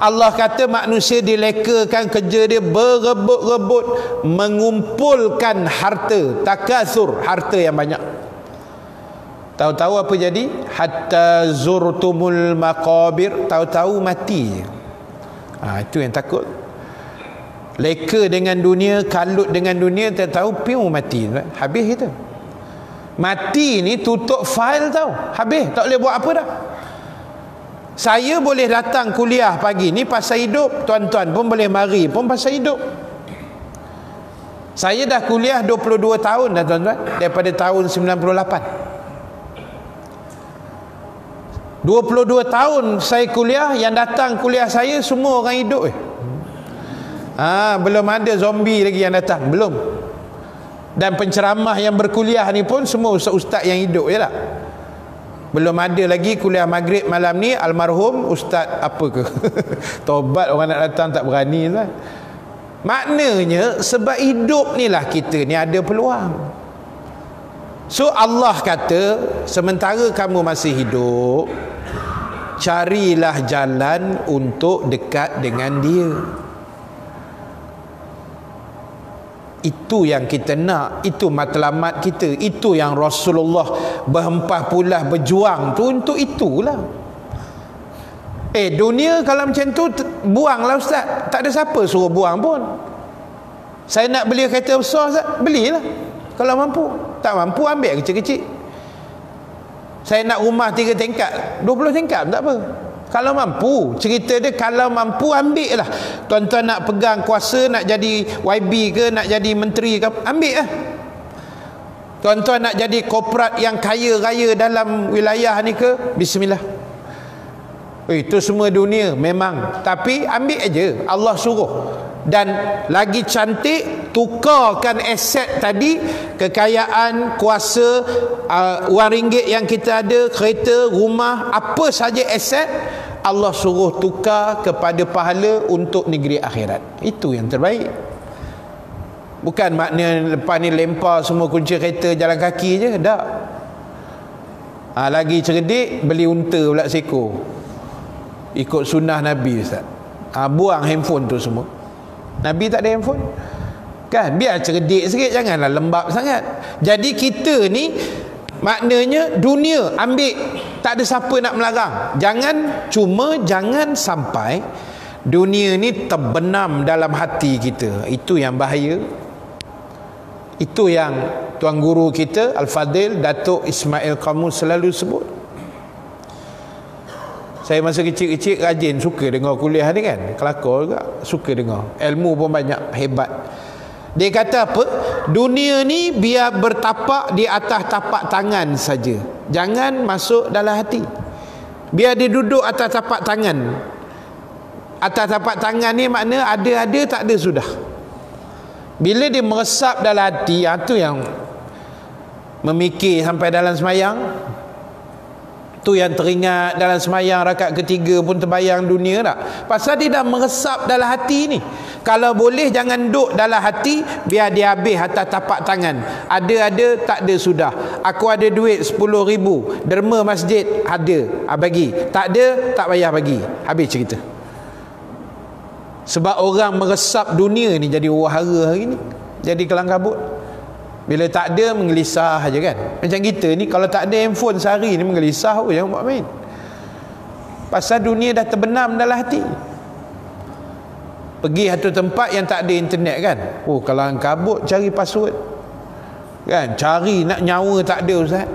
Allah kata manusia dilekakan kerja dia berebut-rebut mengumpulkan harta. Takasur harta yang banyak. Tahu-tahu apa jadi? Hatta zurtumul maqabir. Tahu-tahu mati. Ha, itu yang takut leka dengan dunia kalut dengan dunia tak tahu piu mati habis kita mati ni tutup file tau. Habis tak boleh buat apa dah. Saya boleh datang kuliah pagi ni pasal hidup tuan-tuan pun boleh mari pun pasal hidup. Saya dah kuliah 22 tahun dah tuan-tuan daripada tahun 98 22 tahun saya kuliah yang datang kuliah saya semua orang hidup eh. Ha, belum ada zombie lagi yang datang. Belum. Dan penceramah yang berkuliah ni pun semua ustaz-ustaz yang hidup je lah belum ada lagi kuliah maghrib malam ni almarhum ustaz apa ke? Tobat orang nak datang tak berani lah. Maknanya sebab hidup ni lah kita ni ada peluang. So Allah kata sementara kamu masih hidup carilah jalan untuk dekat dengan dia itu yang kita nak itu matlamat kita itu yang Rasulullah berhempah pula berjuang tu untuk itulah. Eh dunia kalau macam tu buanglah ustaz. Tak ada siapa suruh buang pun. Saya nak beli kereta besar ustaz belilah. Kalau mampu. Tak mampu ambil kecil-kecil. Saya nak rumah tiga tingkat. 20 tingkat tak apa kalau mampu cerita dia kalau mampu ambil lah tuan-tuan nak pegang kuasa nak jadi YB ke nak jadi menteri ke ambil lah. Tuan-tuan nak jadi korporat yang kaya raya dalam wilayah ni ke bismillah. Itu semua dunia memang. Tapi ambil aja Allah suruh. Dan lagi cantik tukarkan aset tadi kekayaan kuasa uh, wang ringgit yang kita ada kereta rumah apa saja aset Allah suruh tukar kepada pahala untuk negeri akhirat. Itu yang terbaik. Bukan makna lepas ni lempar semua kunci kereta jalan kaki je tak. Ha, lagi cerdik beli unta pula seko. Ikut sunnah Nabi Ustaz. Ha, buang handphone tu semua. Nabi tak ada handphone? Kan? Biar cerdik sikit janganlah lembab sangat. Jadi kita ni maknanya dunia ambil. Tak ada siapa nak melarang. Jangan cuma jangan sampai dunia ni terbenam dalam hati kita. Itu yang bahaya. Itu yang tuan guru kita Al-Fadil Datuk Ismail Kamu selalu sebut. Saya masa kecil-kecil rajin suka dengar kuliah ni kan. Kelakar juga suka dengar. Ilmu pun banyak hebat dia kata apa? Dunia ni biar bertapak di atas tapak tangan saja. Jangan masuk dalam hati. Biar dia duduk atas tapak tangan. Atas tapak tangan ni makna ada-ada tak ada sudah. Bila dia meresap dalam hati, itu ah, yang memikir sampai dalam semayang. Tu yang teringat dalam semayang rakaat ketiga pun terbayang dunia tak? Pasal dia dah meresap dalam hati ni. Kalau boleh jangan duduk dalam hati biar dia habis atas tapak tangan. Ada-ada tak ada sudah. Aku ada duit 10 ribu. Derma masjid ada. Ha, bagi. Tak ada tak payah bagi. Habis cerita. Sebab orang meresap dunia ni jadi wahara hari ni. Jadi kelang kabut. Bila tak ada mengelisah aja kan. Macam kita ni kalau tak ada handphone sehari ni mengelisah oh, buat main. Pasal dunia dah terbenam dalam hati. Pergi satu tempat yang tak ada internet kan. Oh kalau kabut cari password. Kan cari nak nyawa tak ada ustaz.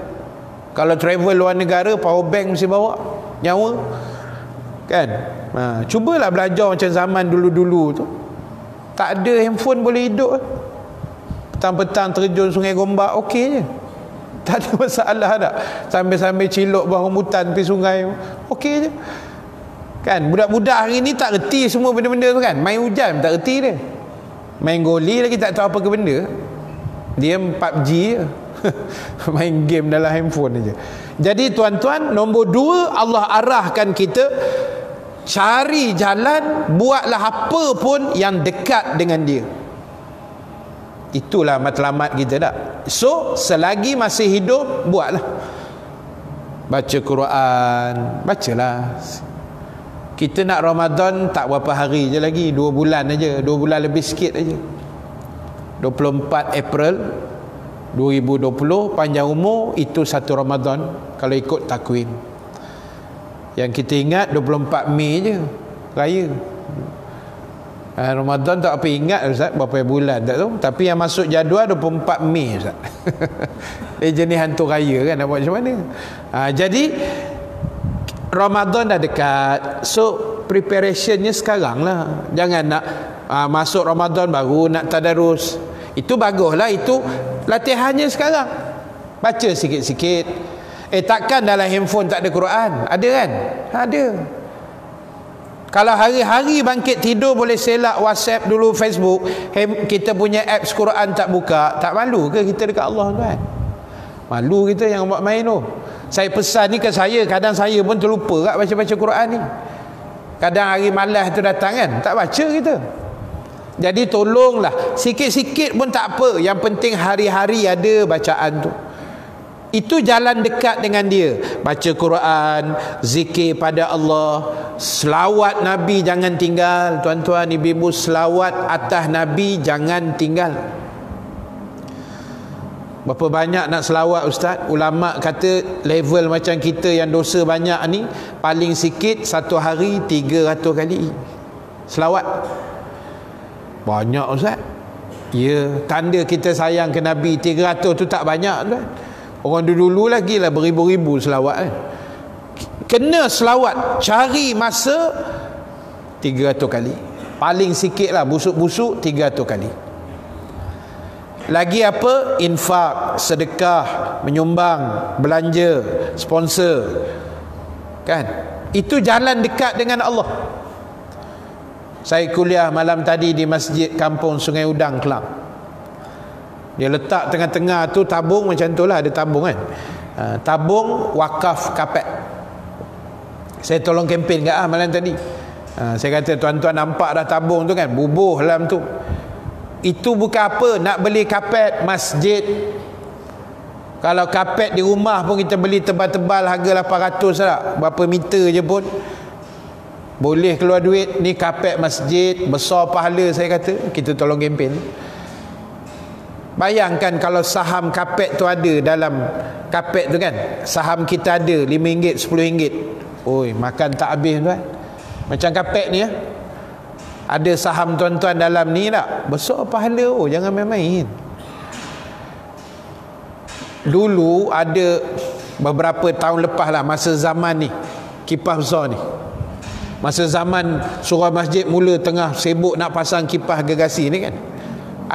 Kalau travel luar negara power bank mesti bawa nyawa. Kan? Ha, cubalah belajar macam zaman dulu-dulu tu. Tak ada handphone boleh hidup petang-petang terjun sungai gombak okey je. Tak ada masalah tak? Sambil-sambil cilok bawah rambutan pergi sungai okey je. Kan? Budak-budak hari ni tak reti semua benda-benda tu kan? Main hujan tak reti dia. Main goli lagi tak tahu apa ke benda. Dia 4G je. Main game dalam handphone je jadi tuan-tuan nombor dua Allah arahkan kita cari jalan buatlah apa pun yang dekat dengan dia itulah matlamat kita tak so selagi masih hidup buatlah. Baca Quran bacalah. Kita nak Ramadan tak berapa hari je lagi. Dua bulan aja. Dua bulan lebih sikit aja. 24 April 2020 panjang umur itu satu Ramadan. Kalau ikut takwim. Yang kita ingat 24 Mei je raya Ha, Ramadan tak apa ingat Ustaz berapa bulan tak tahu tapi yang masuk jadual 24 Mei Ustaz. Dia jenis hantu raya kan nak buat macam mana? Ha, jadi Ramadan dah dekat. So preparationnya sekarang lah. Jangan nak ha, masuk Ramadan baru nak tadarus. Itu baguslah itu latihannya sekarang. Baca sikit-sikit. Eh takkan dalam handphone tak ada Quran? Ada kan? Ada kalau hari-hari bangkit tidur boleh selak WhatsApp dulu Facebook, kita punya apps Quran tak buka, tak malu ke kita dekat Allah tuan? Malu kita yang buat main tu. Saya pesan ni ke saya, kadang saya pun terlupa kat baca-baca Quran ni. Kadang hari malas tu datang kan, tak baca kita. Jadi tolonglah, sikit-sikit pun tak apa. Yang penting hari-hari ada bacaan tu. Itu jalan dekat dengan dia. Baca Quran, zikir pada Allah, selawat Nabi jangan tinggal. Tuan-tuan, ibu-ibu, selawat atas Nabi jangan tinggal. Berapa banyak nak selawat Ustaz? Ulama kata level macam kita yang dosa banyak ni, paling sikit satu hari 300 kali. Selawat. Banyak Ustaz. Ya, tanda kita sayang ke Nabi 300 tu tak banyak tuan. Orang dulu-dulu lagi lah beribu-ribu selawat eh. Kena selawat Cari masa 300 kali Paling sikit lah busuk-busuk 300 kali Lagi apa? Infak, sedekah, menyumbang, belanja, sponsor Kan? Itu jalan dekat dengan Allah Saya kuliah malam tadi di Masjid Kampung Sungai Udang, Kelang dia letak tengah-tengah tu tabung macam tu lah ada tabung kan. Uh, tabung wakaf kapet saya tolong kempen kat ah malam tadi. Uh, saya kata tuan-tuan nampak dah tabung tu kan? Bubuh dalam tu. Itu bukan apa nak beli kapet masjid. Kalau kapet di rumah pun kita beli tebal-tebal harga 800 lah. Berapa meter je pun. Boleh keluar duit. Ni kapet masjid besar pahala saya kata. Kita tolong kempen bayangkan kalau saham kapet tu ada dalam kapet tu kan? Saham kita ada RM5 RM10 oi makan tak habis tuan macam kapet ni ya. Ada saham tuan-tuan dalam ni tak? Besar pahala oh jangan main-main. Dulu ada beberapa tahun lepas lah masa zaman ni kipas besar ni. Masa zaman surau masjid mula tengah sibuk nak pasang kipas gegasi ni kan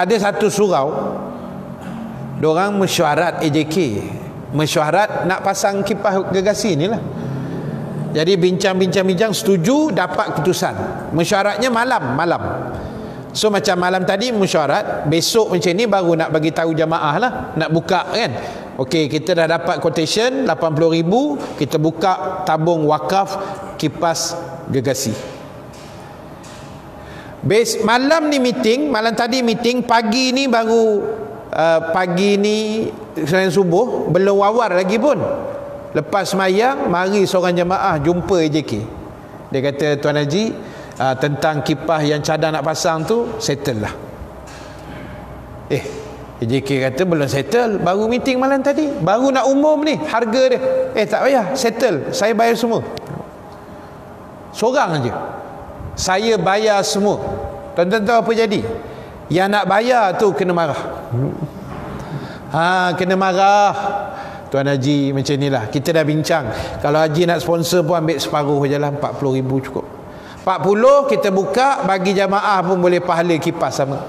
ada satu surau diorang mesyuarat AJK mesyuarat nak pasang kipas gegasi ni lah jadi bincang-bincang-bincang setuju dapat keputusan. Mesyuaratnya malam malam. So macam malam tadi mesyuarat Besok macam ni baru nak bagi tahu jamaah lah. Nak buka kan? Okey kita dah dapat quotation 80 ribu Kita buka tabung wakaf Kipas gegasi Bes, Malam ni meeting Malam tadi meeting Pagi ni baru uh, Pagi ni Selain subuh Belum wawar lagi pun. Lepas semayang Mari seorang jamaah Jumpa AJK Dia kata Tuan Haji uh, tentang kipas yang cadang nak pasang tu settle lah. Eh JK kata belum settle. Baru meeting malam tadi. Baru nak umum ni harga dia. Eh tak payah settle. Saya bayar semua. Seorang aja saya bayar semua. Tuan-tuan tahu apa jadi? Yang nak bayar tu kena marah. Ha kena marah. Tuan Haji macam inilah kita dah bincang. Kalau Haji nak sponsor pun ambil separuh je lah. 40 ribu cukup. 40 kita buka. Bagi jamaah pun boleh pahala kipas sama.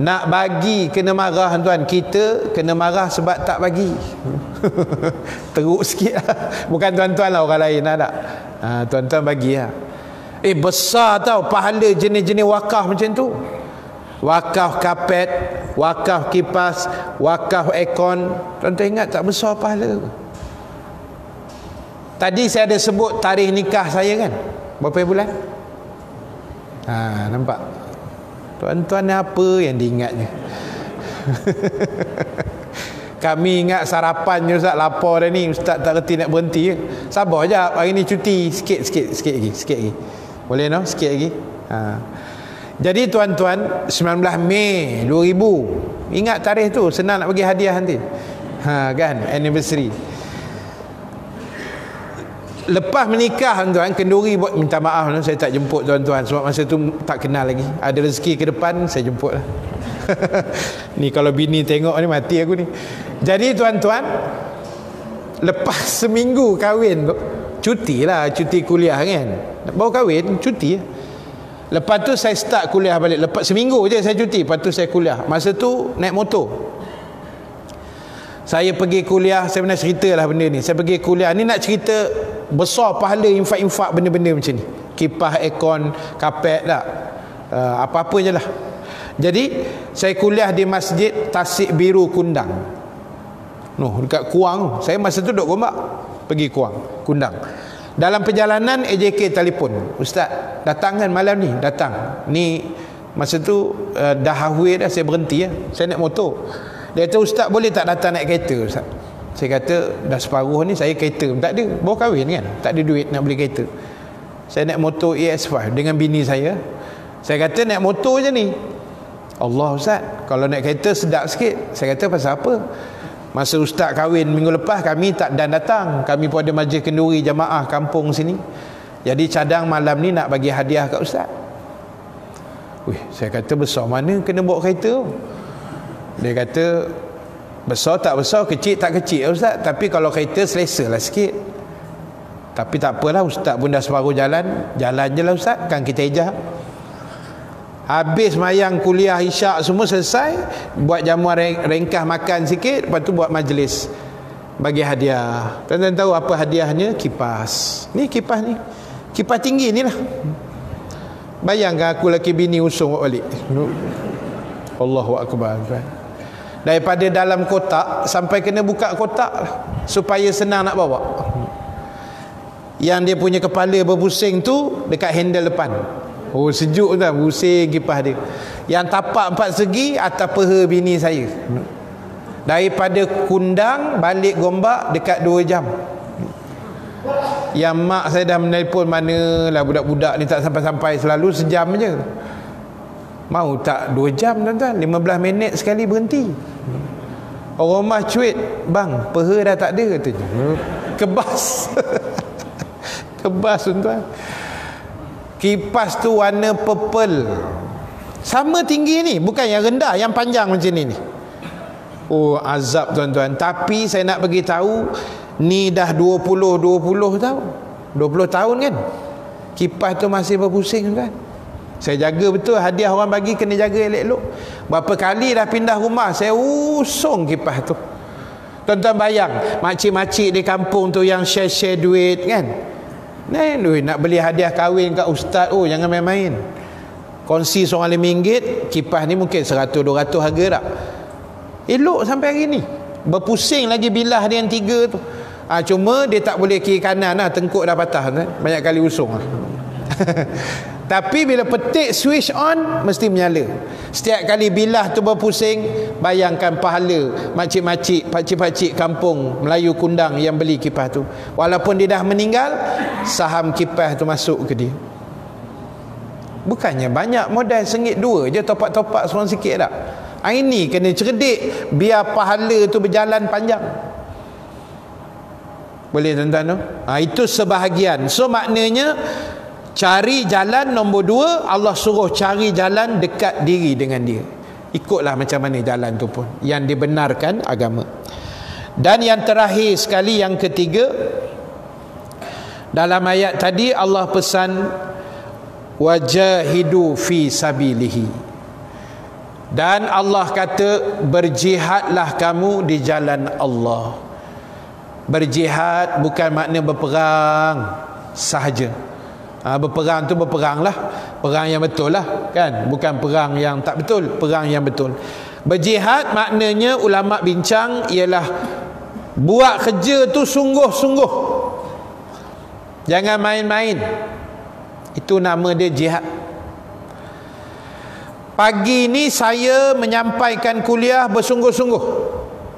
Nak bagi kena marah tuan. Kita kena marah sebab tak bagi. Teruk sikit lah. bukan tuan-tuan lah orang lain ada ha, tuan-tuan bagi lah eh besar tau pahala jenis-jenis wakaf macam tu wakaf kapet wakaf kipas wakaf aircon tuan-tuan ingat tak besar pahala tadi saya ada sebut tarikh nikah saya kan Berapa bulan? Ha, nampak? Tuan-tuan apa yang diingatnya? Kami ingat sarapan je Ustaz lapar dah ni Ustaz tak reti nak berhenti Sabar je hari ni cuti sikit sikit sikit lagi sikit lagi. Boleh no? Sikit lagi. Ha. Jadi tuan-tuan 19 Mei 2000 Ingat tarikh tu senang nak bagi hadiah nanti. Ha kan anniversary lepas menikah tuan kenduri buat minta maaf tuan saya tak jemput tuan-tuan sebab masa tu tak kenal lagi ada rezeki ke depan saya jemput lah ni kalau bini tengok ni mati aku ni jadi tuan-tuan lepas seminggu kahwin cuti lah cuti kuliah kan. Baru kahwin cuti. Lepas tu saya start kuliah balik. Lepas seminggu je saya cuti lepas tu saya kuliah. Masa tu naik motor. Saya pergi kuliah saya pernah cerita lah benda ni. Saya pergi kuliah ni nak cerita besar pahala infak-infak benda-benda macam ni. Kipas aircon kapet tak uh, apa-apa je lah. Jadi saya kuliah di masjid Tasik Biru Kundang. Noh dekat Kuang. Saya masa tu duduk gombak pergi Kuang Kundang. Dalam perjalanan AJK telefon ustaz datang kan malam ni? Datang. Ni masa tu uh, dah halfway dah saya berhenti ya. saya naik motor. Dia kata ustaz boleh tak datang naik kereta ustaz? Saya kata dah separuh ni saya kereta. Tak ada bawa kahwin kan? Tak ada duit nak beli kereta. Saya naik motor ES5 dengan bini saya. Saya kata naik motor je ni. Allah Ustaz kalau naik kereta sedap sikit. Saya kata pasal apa masa Ustaz kahwin minggu lepas kami tak dan datang. Kami pun ada majlis kenduri jamaah kampung sini. Jadi cadang malam ni nak bagi hadiah kat Ustaz. Wih, saya kata besar mana kena bawa kereta? Dia kata Besar tak besar, kecil tak kecil Ustaz. Tapi kalau kereta selesa lah sikit. Tapi tak apalah Ustaz pun dah separuh jalan. Jalan je lah Ustaz. Kan kita ejah Habis mayang kuliah isyak semua selesai Buat jamuan ringkah makan sikit Lepas tu buat majlis Bagi hadiah. Tuan-tuan tahu apa hadiahnya? Kipas. Ni kipas ni. Kipas tinggi ni lah. Bayangkan aku laki bini usung balik. Allahu Akbar daripada dalam kotak sampai kena buka kotak supaya senang nak bawa. Yang dia punya kepala berpusing tu dekat handle depan oh sejuk tu pusing kipas dia. Yang tapak empat segi atas peha bini saya. Daripada kundang balik gombak dekat 2 jam. Yang mak saya dah menelpon mana lah budak-budak ni tak sampai-sampai selalu sejam je. Mau tak 2 jam tuan-tuan? 15 minit sekali berhenti. Orang rumah cuit bang peha dah tak ada katanya kebas. Kebas tuan-tuan kipas tu warna purple. Sama tinggi ni bukan yang rendah yang panjang macam ni ni. Oh azab tuan-tuan. Tapi saya nak bagi tahu Ni dah 20-20 tahun 20 tahun kan? Kipas tu masih berpusing tuan Saya jaga betul Hadiah orang bagi kena jaga elok-elok. Berapa kali dah pindah rumah Saya usung kipas tu. Tuan-tuan bayang Makcik-makcik di kampung tu Yang share-share duit kan Nah, nak beli hadiah kahwin kat ustaz Oh jangan main-main Kongsi seorang RM5 Kipas ni mungkin 100-200 harga tak Elok sampai hari ni. Berpusing lagi bilah dia yang tiga tu. Ha, cuma dia tak boleh kiri kanan lah. Tengkuk dah patah. Kan? Banyak kali usung lah. Tapi bila petik switch on Mesti menyala Setiap kali bilah tu berpusing Bayangkan pahala Makcik-makcik Pakcik-pakcik kampung Melayu kundang yang beli kipas tu Walaupun dia dah meninggal Saham kipas tu masuk ke dia Bukannya banyak modal Sengit dua je Topak-topak seorang sikit tak ini kena cerdik biar pahala tu berjalan panjang. Boleh tuan-tuan tu? Ha, itu sebahagian. So maknanya cari jalan nombor dua Allah suruh cari jalan dekat diri dengan dia. Ikutlah macam mana jalan tu pun yang dibenarkan agama. Dan yang terakhir sekali yang ketiga dalam ayat tadi Allah pesan wajahidu fi sabilihi dan Allah kata berjihadlah kamu di jalan Allah berjihad bukan makna berperang sahaja ha, berperang tu berperang lah perang yang betul lah kan bukan perang yang tak betul perang yang betul berjihad maknanya ulama bincang ialah buat kerja tu sungguh-sungguh jangan main-main itu nama dia jihad Pagi ni saya menyampaikan kuliah bersungguh-sungguh.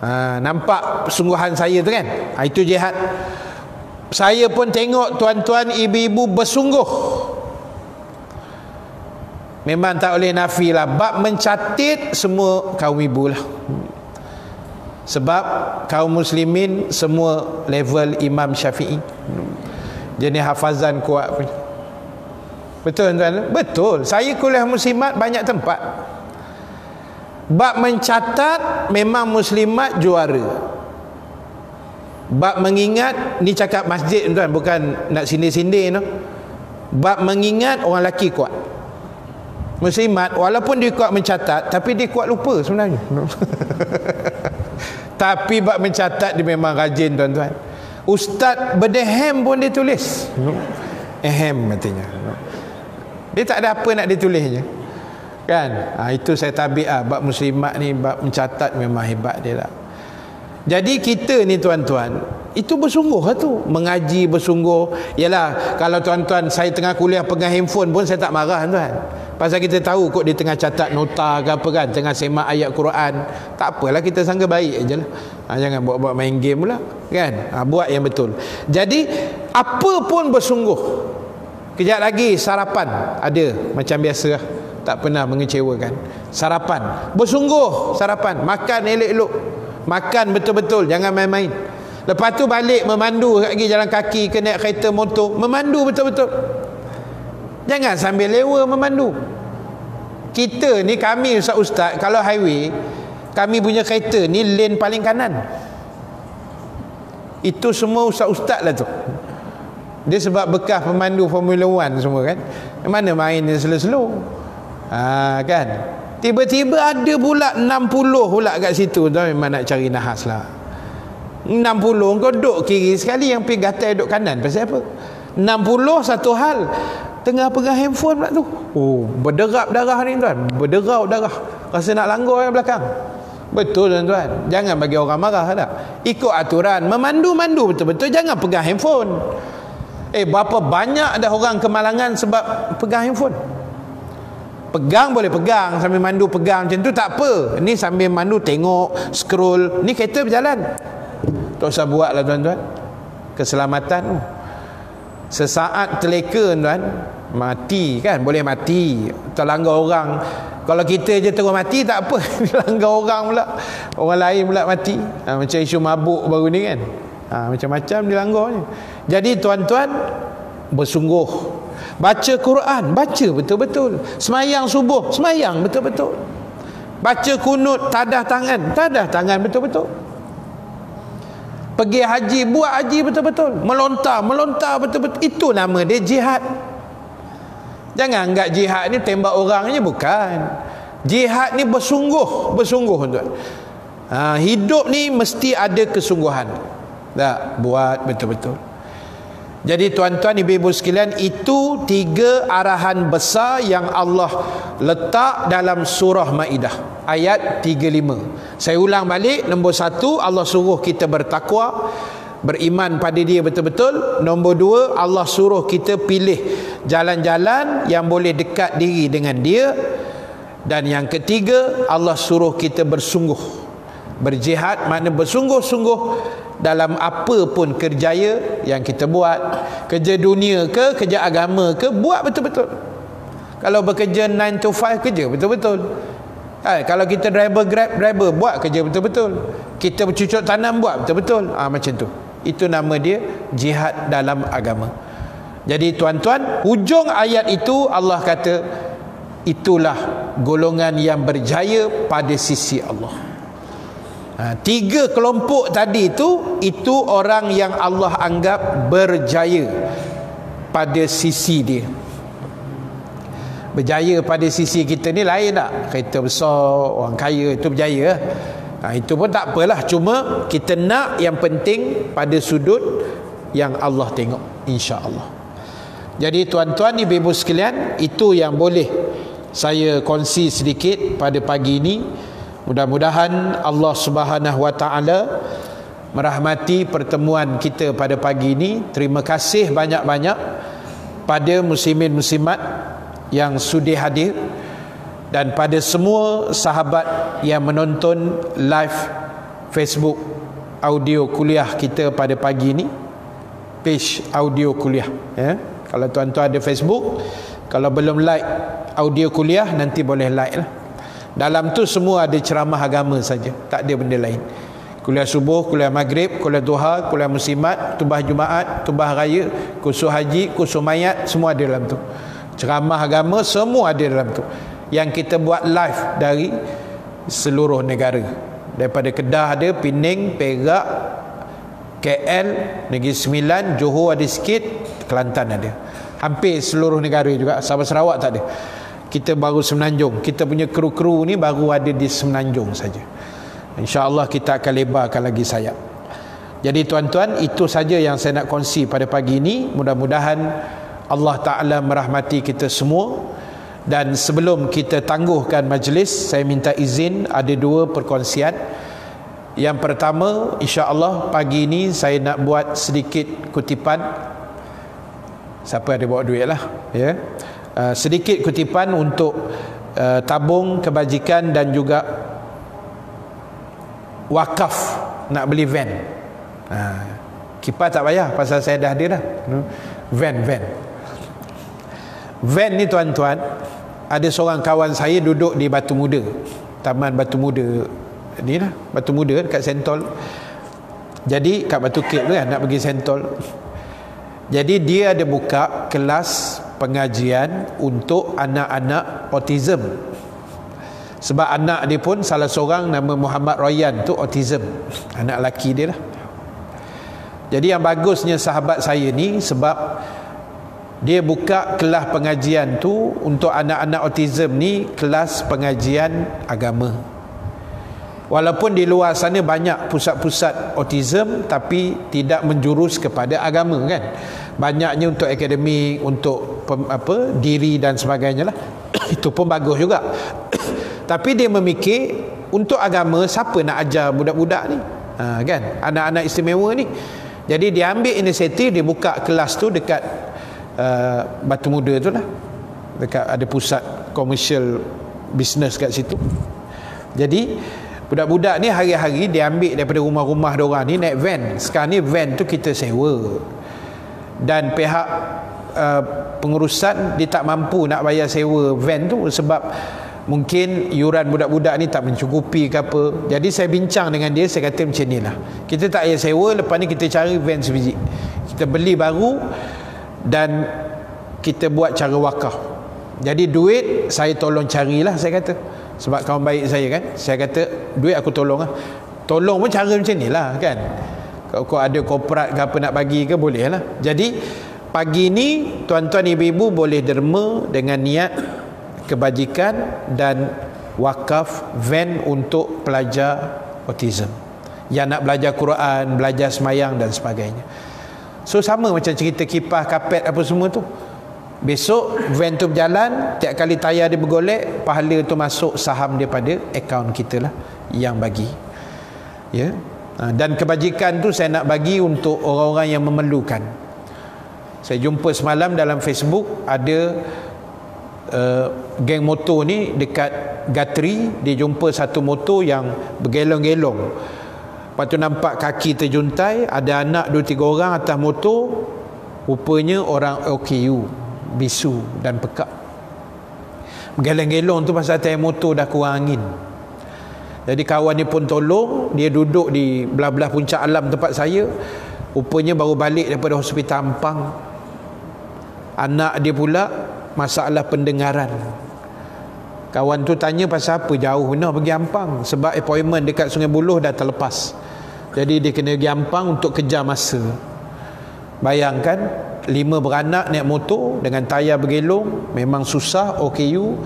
Ha, nampak sungguhan saya tu kan? Ha, itu jihad. Saya pun tengok tuan-tuan ibu-ibu bersungguh. Memang tak boleh nafi lah. Bab mencatit semua kaum ibu lah. Sebab kaum muslimin semua level imam syafi'i. Jenis hafazan kuat punya. Betul tuan? Betul. Saya kuliah muslimat banyak tempat. Bab mencatat memang muslimat juara. Bab mengingat ni cakap masjid tuan bukan nak sindir-sindir no. Bab mengingat orang lelaki kuat. Muslimat walaupun dia kuat mencatat tapi dia kuat lupa sebenarnya. tapi bab mencatat dia memang rajin tuan-tuan. Ustaz Bedehem pun dia tulis. Ehem katanya. Dia tak ada apa nak ditulisnya. Kan? Ha, itu saya tabik ah bab muslimat ni bab mencatat memang hebat dia lah. Jadi kita ni tuan-tuan, itu bersungguh lah tu. Mengaji bersungguh. Yalah, kalau tuan-tuan saya tengah kuliah pegang handphone pun saya tak marah tuan. Pasal kita tahu kok dia tengah catat nota ke apa kan, tengah semak ayat Quran. Tak apalah kita sangka baik aja lah. Ha, jangan buat-buat main game pula, kan? Ha, buat yang betul. Jadi apa pun bersungguh. Kejap lagi sarapan ada macam biasa. Tak pernah mengecewakan. Sarapan. Bersungguh sarapan. Makan elok-elok. Makan betul-betul. Jangan main-main. Lepas tu balik memandu lagi jalan kaki ke naik kereta motor. Memandu betul-betul. Jangan sambil lewa memandu. Kita ni kami ustaz-ustaz kalau highway kami punya kereta ni lane paling kanan. Itu semua ustaz-ustaz lah tu. Dia sebab bekas pemandu Formula 1 semua kan. Mana main dia slow-slow. Ha, kan. Tiba-tiba ada pula 60 pula kat situ. Tu memang nak cari nahas lah. 60 kau duduk kiri sekali yang pergi gatai duduk kanan. Pasal apa? 60 satu hal. Tengah pegang handphone pula tu. Oh, berderap darah ni tuan. Berderau darah. Rasa nak langgar yang belakang. Betul tuan-tuan. Jangan bagi orang marah tak? Ikut aturan. Memandu-mandu betul-betul. Jangan pegang handphone. Eh berapa banyak ada orang kemalangan sebab pegang handphone pegang boleh pegang. Sambil mandu pegang. Macam tu tak apa. Ni sambil mandu tengok scroll. Ni kereta berjalan. Tak usah buat lah tuan-tuan. Keselamatan. Sesaat terleka tuan mati kan? Boleh mati. Terlanggar orang. Kalau kita je terus mati tak apa. Dilanggar orang pula. Orang lain pula mati. Ha, macam isu mabuk baru ni kan? Ha, macam-macam dilanggarnya jadi tuan-tuan bersungguh Baca Quran, baca betul-betul. Semayang subuh, semayang betul-betul. Baca kunut, tadah tangan, tadah tangan betul-betul. Pergi haji, buat haji betul-betul. Melontar, melontar betul-betul. Itu nama dia jihad. Jangan anggap jihad ni tembak orang ni bukan. Jihad ni bersungguh, bersungguh tuan. Ha, hidup ni mesti ada kesungguhan. Tak, buat betul-betul. Jadi tuan-tuan ibu-ibu sekalian itu tiga arahan besar yang Allah letak dalam surah Maidah ayat 35. Saya ulang balik nombor satu Allah suruh kita bertakwa beriman pada dia betul-betul. Nombor dua Allah suruh kita pilih jalan-jalan yang boleh dekat diri dengan dia. Dan yang ketiga Allah suruh kita bersungguh berjihad makna bersungguh-sungguh dalam apa pun kerjaya yang kita buat. Kerja dunia ke kerja agama ke buat betul-betul. Kalau bekerja 9 to 5 kerja betul-betul. Ha, kalau kita driver grab driver buat kerja betul-betul. Kita bercucuk tanam buat betul-betul. Ha, macam tu. Itu nama dia jihad dalam agama. Jadi tuan-tuan hujung ayat itu Allah kata itulah golongan yang berjaya pada sisi Allah Ha, tiga kelompok tadi itu itu orang yang Allah anggap berjaya pada sisi dia. Berjaya pada sisi kita ni lain tak? Kereta besar, orang kaya itu berjaya. Ha, itu pun tak apalah. Cuma kita nak yang penting pada sudut yang Allah tengok. Insya Allah. Jadi tuan-tuan ibu-ibu sekalian, itu yang boleh saya kongsi sedikit pada pagi ini. Mudah-mudahan Allah Subhanahu Wa Taala merahmati pertemuan kita pada pagi ini. Terima kasih banyak-banyak pada muslimin muslimat yang sudi hadir dan pada semua sahabat yang menonton live Facebook audio kuliah kita pada pagi ini. Page audio kuliah ya. Kalau tuan-tuan ada Facebook, kalau belum like audio kuliah nanti boleh like lah. Dalam tu semua ada ceramah agama saja, tak ada benda lain. Kuliah subuh, kuliah maghrib, kuliah duha, kuliah musimat, tubah jumaat, tubah raya, kursus haji, kursus mayat, semua ada dalam tu. Ceramah agama semua ada dalam tu. Yang kita buat live dari seluruh negara. Daripada Kedah ada, Pening, Perak, KL, Negeri Sembilan, Johor ada sikit, Kelantan ada. Hampir seluruh negara juga. Sabah Sarawak tak ada kita baru semenanjung. Kita punya kru-kru ni baru ada di semenanjung saja. Insyaallah kita akan lebarkan lagi sayap. Jadi tuan-tuan itu saja yang saya nak kongsi pada pagi ini. Mudah-mudahan Allah taala merahmati kita semua. Dan sebelum kita tangguhkan majlis saya minta izin ada dua perkongsian. Yang pertama insya-Allah pagi ini saya nak buat sedikit kutipan. Siapa ada bawa duit lah ya? yeah. Uh, sedikit kutipan untuk uh, tabung kebajikan dan juga wakaf nak beli van. Uh, kipas tak payah pasal saya dah ada dah. Hmm. van van. Van ni tuan-tuan ada seorang kawan saya duduk di Batu Muda Taman Batu Muda. Ni lah Batu Muda dekat Sentol. Jadi kat Batu Kek tu kan nak pergi Sentol. Jadi dia ada buka kelas pengajian untuk anak-anak autism. Sebab anak dia pun salah seorang nama Muhammad Royan tu autism. Anak lelaki dia lah. Jadi yang bagusnya sahabat saya ni sebab dia buka kelas pengajian tu untuk anak-anak autism ni kelas pengajian agama walaupun di luar sana banyak pusat-pusat autism tapi tidak menjurus kepada agama kan? Banyaknya untuk akademik untuk pem, apa diri dan sebagainya lah. Itu pun bagus juga. Tapi dia memikir untuk agama siapa nak ajar budak-budak ni? Ha, kan? Anak-anak istimewa ni. Jadi dia ambil inisiatif dia buka kelas tu dekat uh, Batu Muda tu lah. Dekat ada pusat commercial business kat situ. Jadi budak-budak ni hari-hari dia ambil daripada rumah-rumah orang ni naik van. Sekarang ni van tu kita sewa. Dan pihak uh, pengurusan dia tak mampu nak bayar sewa van tu sebab mungkin yuran budak-budak ni tak mencukupi ke apa. Jadi saya bincang dengan dia saya kata macam ni lah. Kita tak payah sewa lepas ni kita cari van sebiji. Kita beli baru dan kita buat cara wakaf. Jadi duit saya tolong carilah saya kata sebab kawan baik saya kan saya kata duit aku tolong lah tolong pun cara macam ni lah kan kalau kau ada korporat ke apa nak bagi ke boleh lah jadi pagi ni tuan-tuan ibu-ibu boleh derma dengan niat kebajikan dan wakaf van untuk pelajar autism yang nak belajar Quran, belajar semayang dan sebagainya. So sama macam cerita kipas, kapet apa semua tu. Besok van tu berjalan, tiap kali tayar dia bergolek, pahala tu masuk saham daripada akaun kita lah yang bagi. Ya. Ha, dan kebajikan tu saya nak bagi untuk orang-orang yang memerlukan. Saya jumpa semalam dalam Facebook ada uh, geng motor ni dekat Gatri dia jumpa satu motor yang bergelong-gelong lepas tu nampak kaki terjuntai ada anak dua tiga orang atas motor rupanya orang OKU bisu dan pekak. Bergelong-gelong tu pasal atas motor dah kurang angin. Jadi kawan ni pun tolong dia duduk di belah-belah puncak alam tempat saya. Rupanya baru balik daripada hospital Ampang. Anak dia pula masalah pendengaran. Kawan tu tanya pasal apa jauh benar pergi Ampang. Sebab appointment dekat Sungai Buloh dah terlepas. Jadi dia kena pergi Ampang untuk kejar masa. Bayangkan lima beranak naik motor dengan tayar bergelong memang susah OKU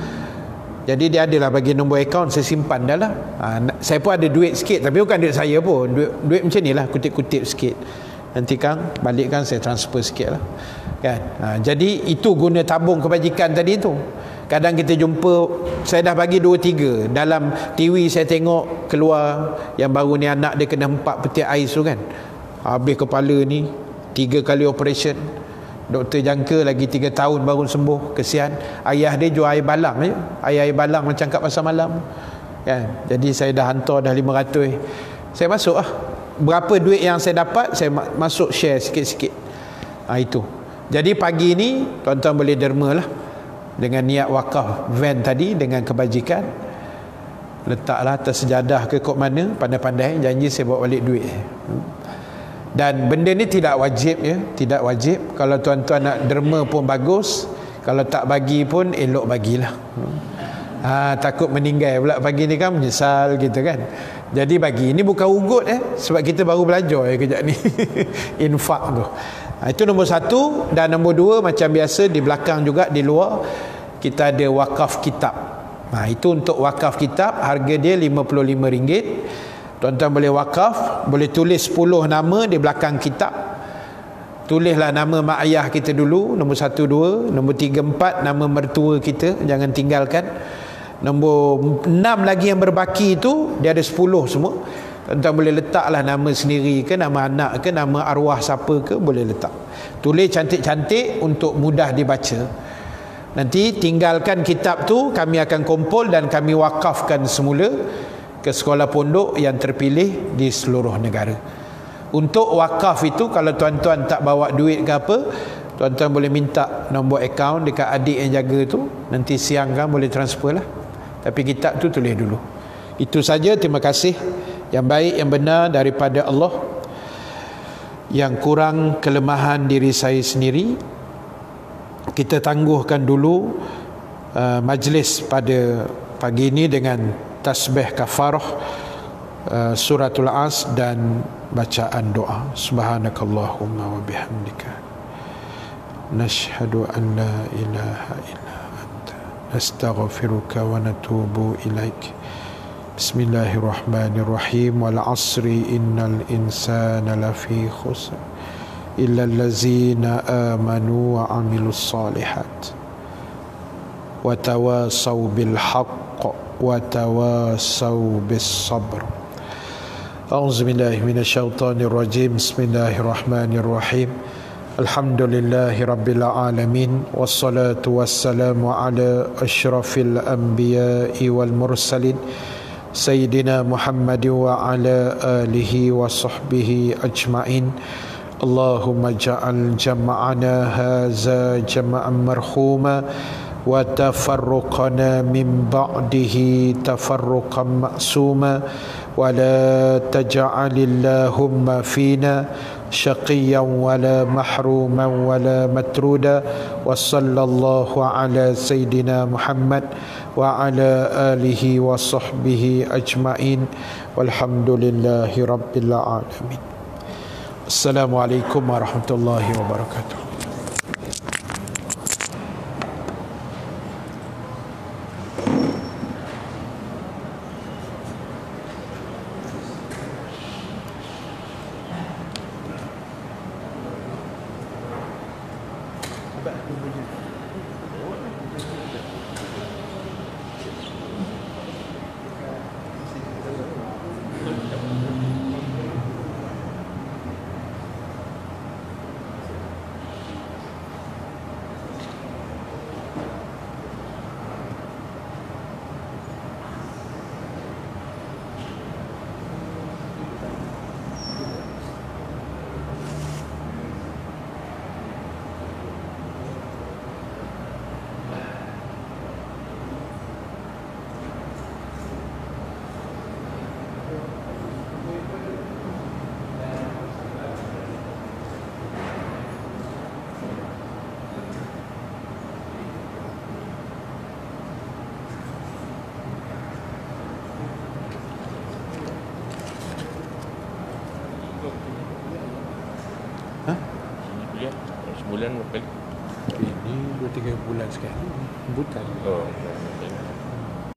jadi dia adalah bagi nombor akaun saya simpan dah lah. Ha, saya pun ada duit sikit tapi bukan duit saya pun. Duit, duit macam ni lah kutip-kutip sikit. Nanti kang balikkan saya transfer sikit lah. Kan? Ha, jadi itu guna tabung kebajikan tadi tu. Kadang kita jumpa saya dah bagi dua tiga. Dalam TV saya tengok keluar yang baru ni anak dia kena empat peti ais tu kan. Habis kepala ni tiga kali operation doktor jangka lagi tiga tahun baru sembuh kesian. Ayah dia jual air balang je air air balang macam kat pasar malam. Kan jadi saya dah hantar dah 500 saya masuk ah. Berapa duit yang saya dapat saya masuk share sikit-sikit. Ha, itu. Jadi pagi ni tuan-tuan boleh derma lah. Dengan niat wakaf van tadi dengan kebajikan. Letaklah atas sejadah ke kok mana pandai-pandai. Janji saya bawa balik duit dan benda ni tidak wajib ya. Tidak wajib. Kalau tuan-tuan nak derma pun bagus. Kalau tak bagi pun elok bagilah. Ha, takut meninggal pula pagi ni kan menyesal gitu kan. Jadi bagi. Ini bukan ugut eh. Sebab kita baru belajar ya kejap ni. Infak tu. Ha, itu nombor satu. Dan nombor dua macam biasa di belakang juga di luar kita ada wakaf kitab. Ha, itu untuk wakaf kitab. Harga dia RM55. Tuan-tuan boleh wakaf, boleh tulis 10 nama di belakang kitab. Tulislah nama mak ayah kita dulu, nombor satu dua, nombor tiga empat nama mertua kita, jangan tinggalkan. Nombor enam lagi yang berbaki itu dia ada sepuluh semua. Tuan-tuan boleh letaklah nama sendiri ke nama anak ke nama arwah siapa ke boleh letak. Tulis cantik-cantik untuk mudah dibaca. Nanti tinggalkan kitab tu kami akan kumpul dan kami wakafkan semula ke sekolah pondok yang terpilih di seluruh negara. Untuk wakaf itu kalau tuan-tuan tak bawa duit ke apa, tuan-tuan boleh minta nombor akaun dekat adik yang jaga tu, nanti siang kan boleh transfer lah. Tapi kitab tu tulis dulu. Itu saja, terima kasih yang baik yang benar daripada Allah yang kurang kelemahan diri saya sendiri kita tangguhkan dulu uh, majlis pada pagi ini dengan tasbih kafarah eh, suratul as dan bacaan doa. Subhanakallahumma wa bihamdika. Nashhadu an la ilaha illa anta. Nastaghfiruka wa natubu ilaik. Bismillahirrahmanirrahim. Wal asri innal insana lafi khusr. Illa allazina amanu wa amilus salihat. وتواصوا بالحق وتواصوا بالصبر أعوذ بالله من الشيطان الرجيم بسم الله الرحمن الرحيم الحمد لله رب العالمين والصلاة والسلام على أشرف الأنبياء والمرسلين سيدنا محمد وعلى آله وصحبه أجمعين اللهم اجعل جمعنا هذا جمعا مرحوما وتفرقنا من بعده تفرقا مأسوما ولا تجعل اللهم فينا شقيا ولا محروما ولا مترودا وصلى الله على سيدنا محمد وعلى آله وصحبه أجمعين والحمد لله رب العالمين السلام عليكم ورحمة الله وبركاته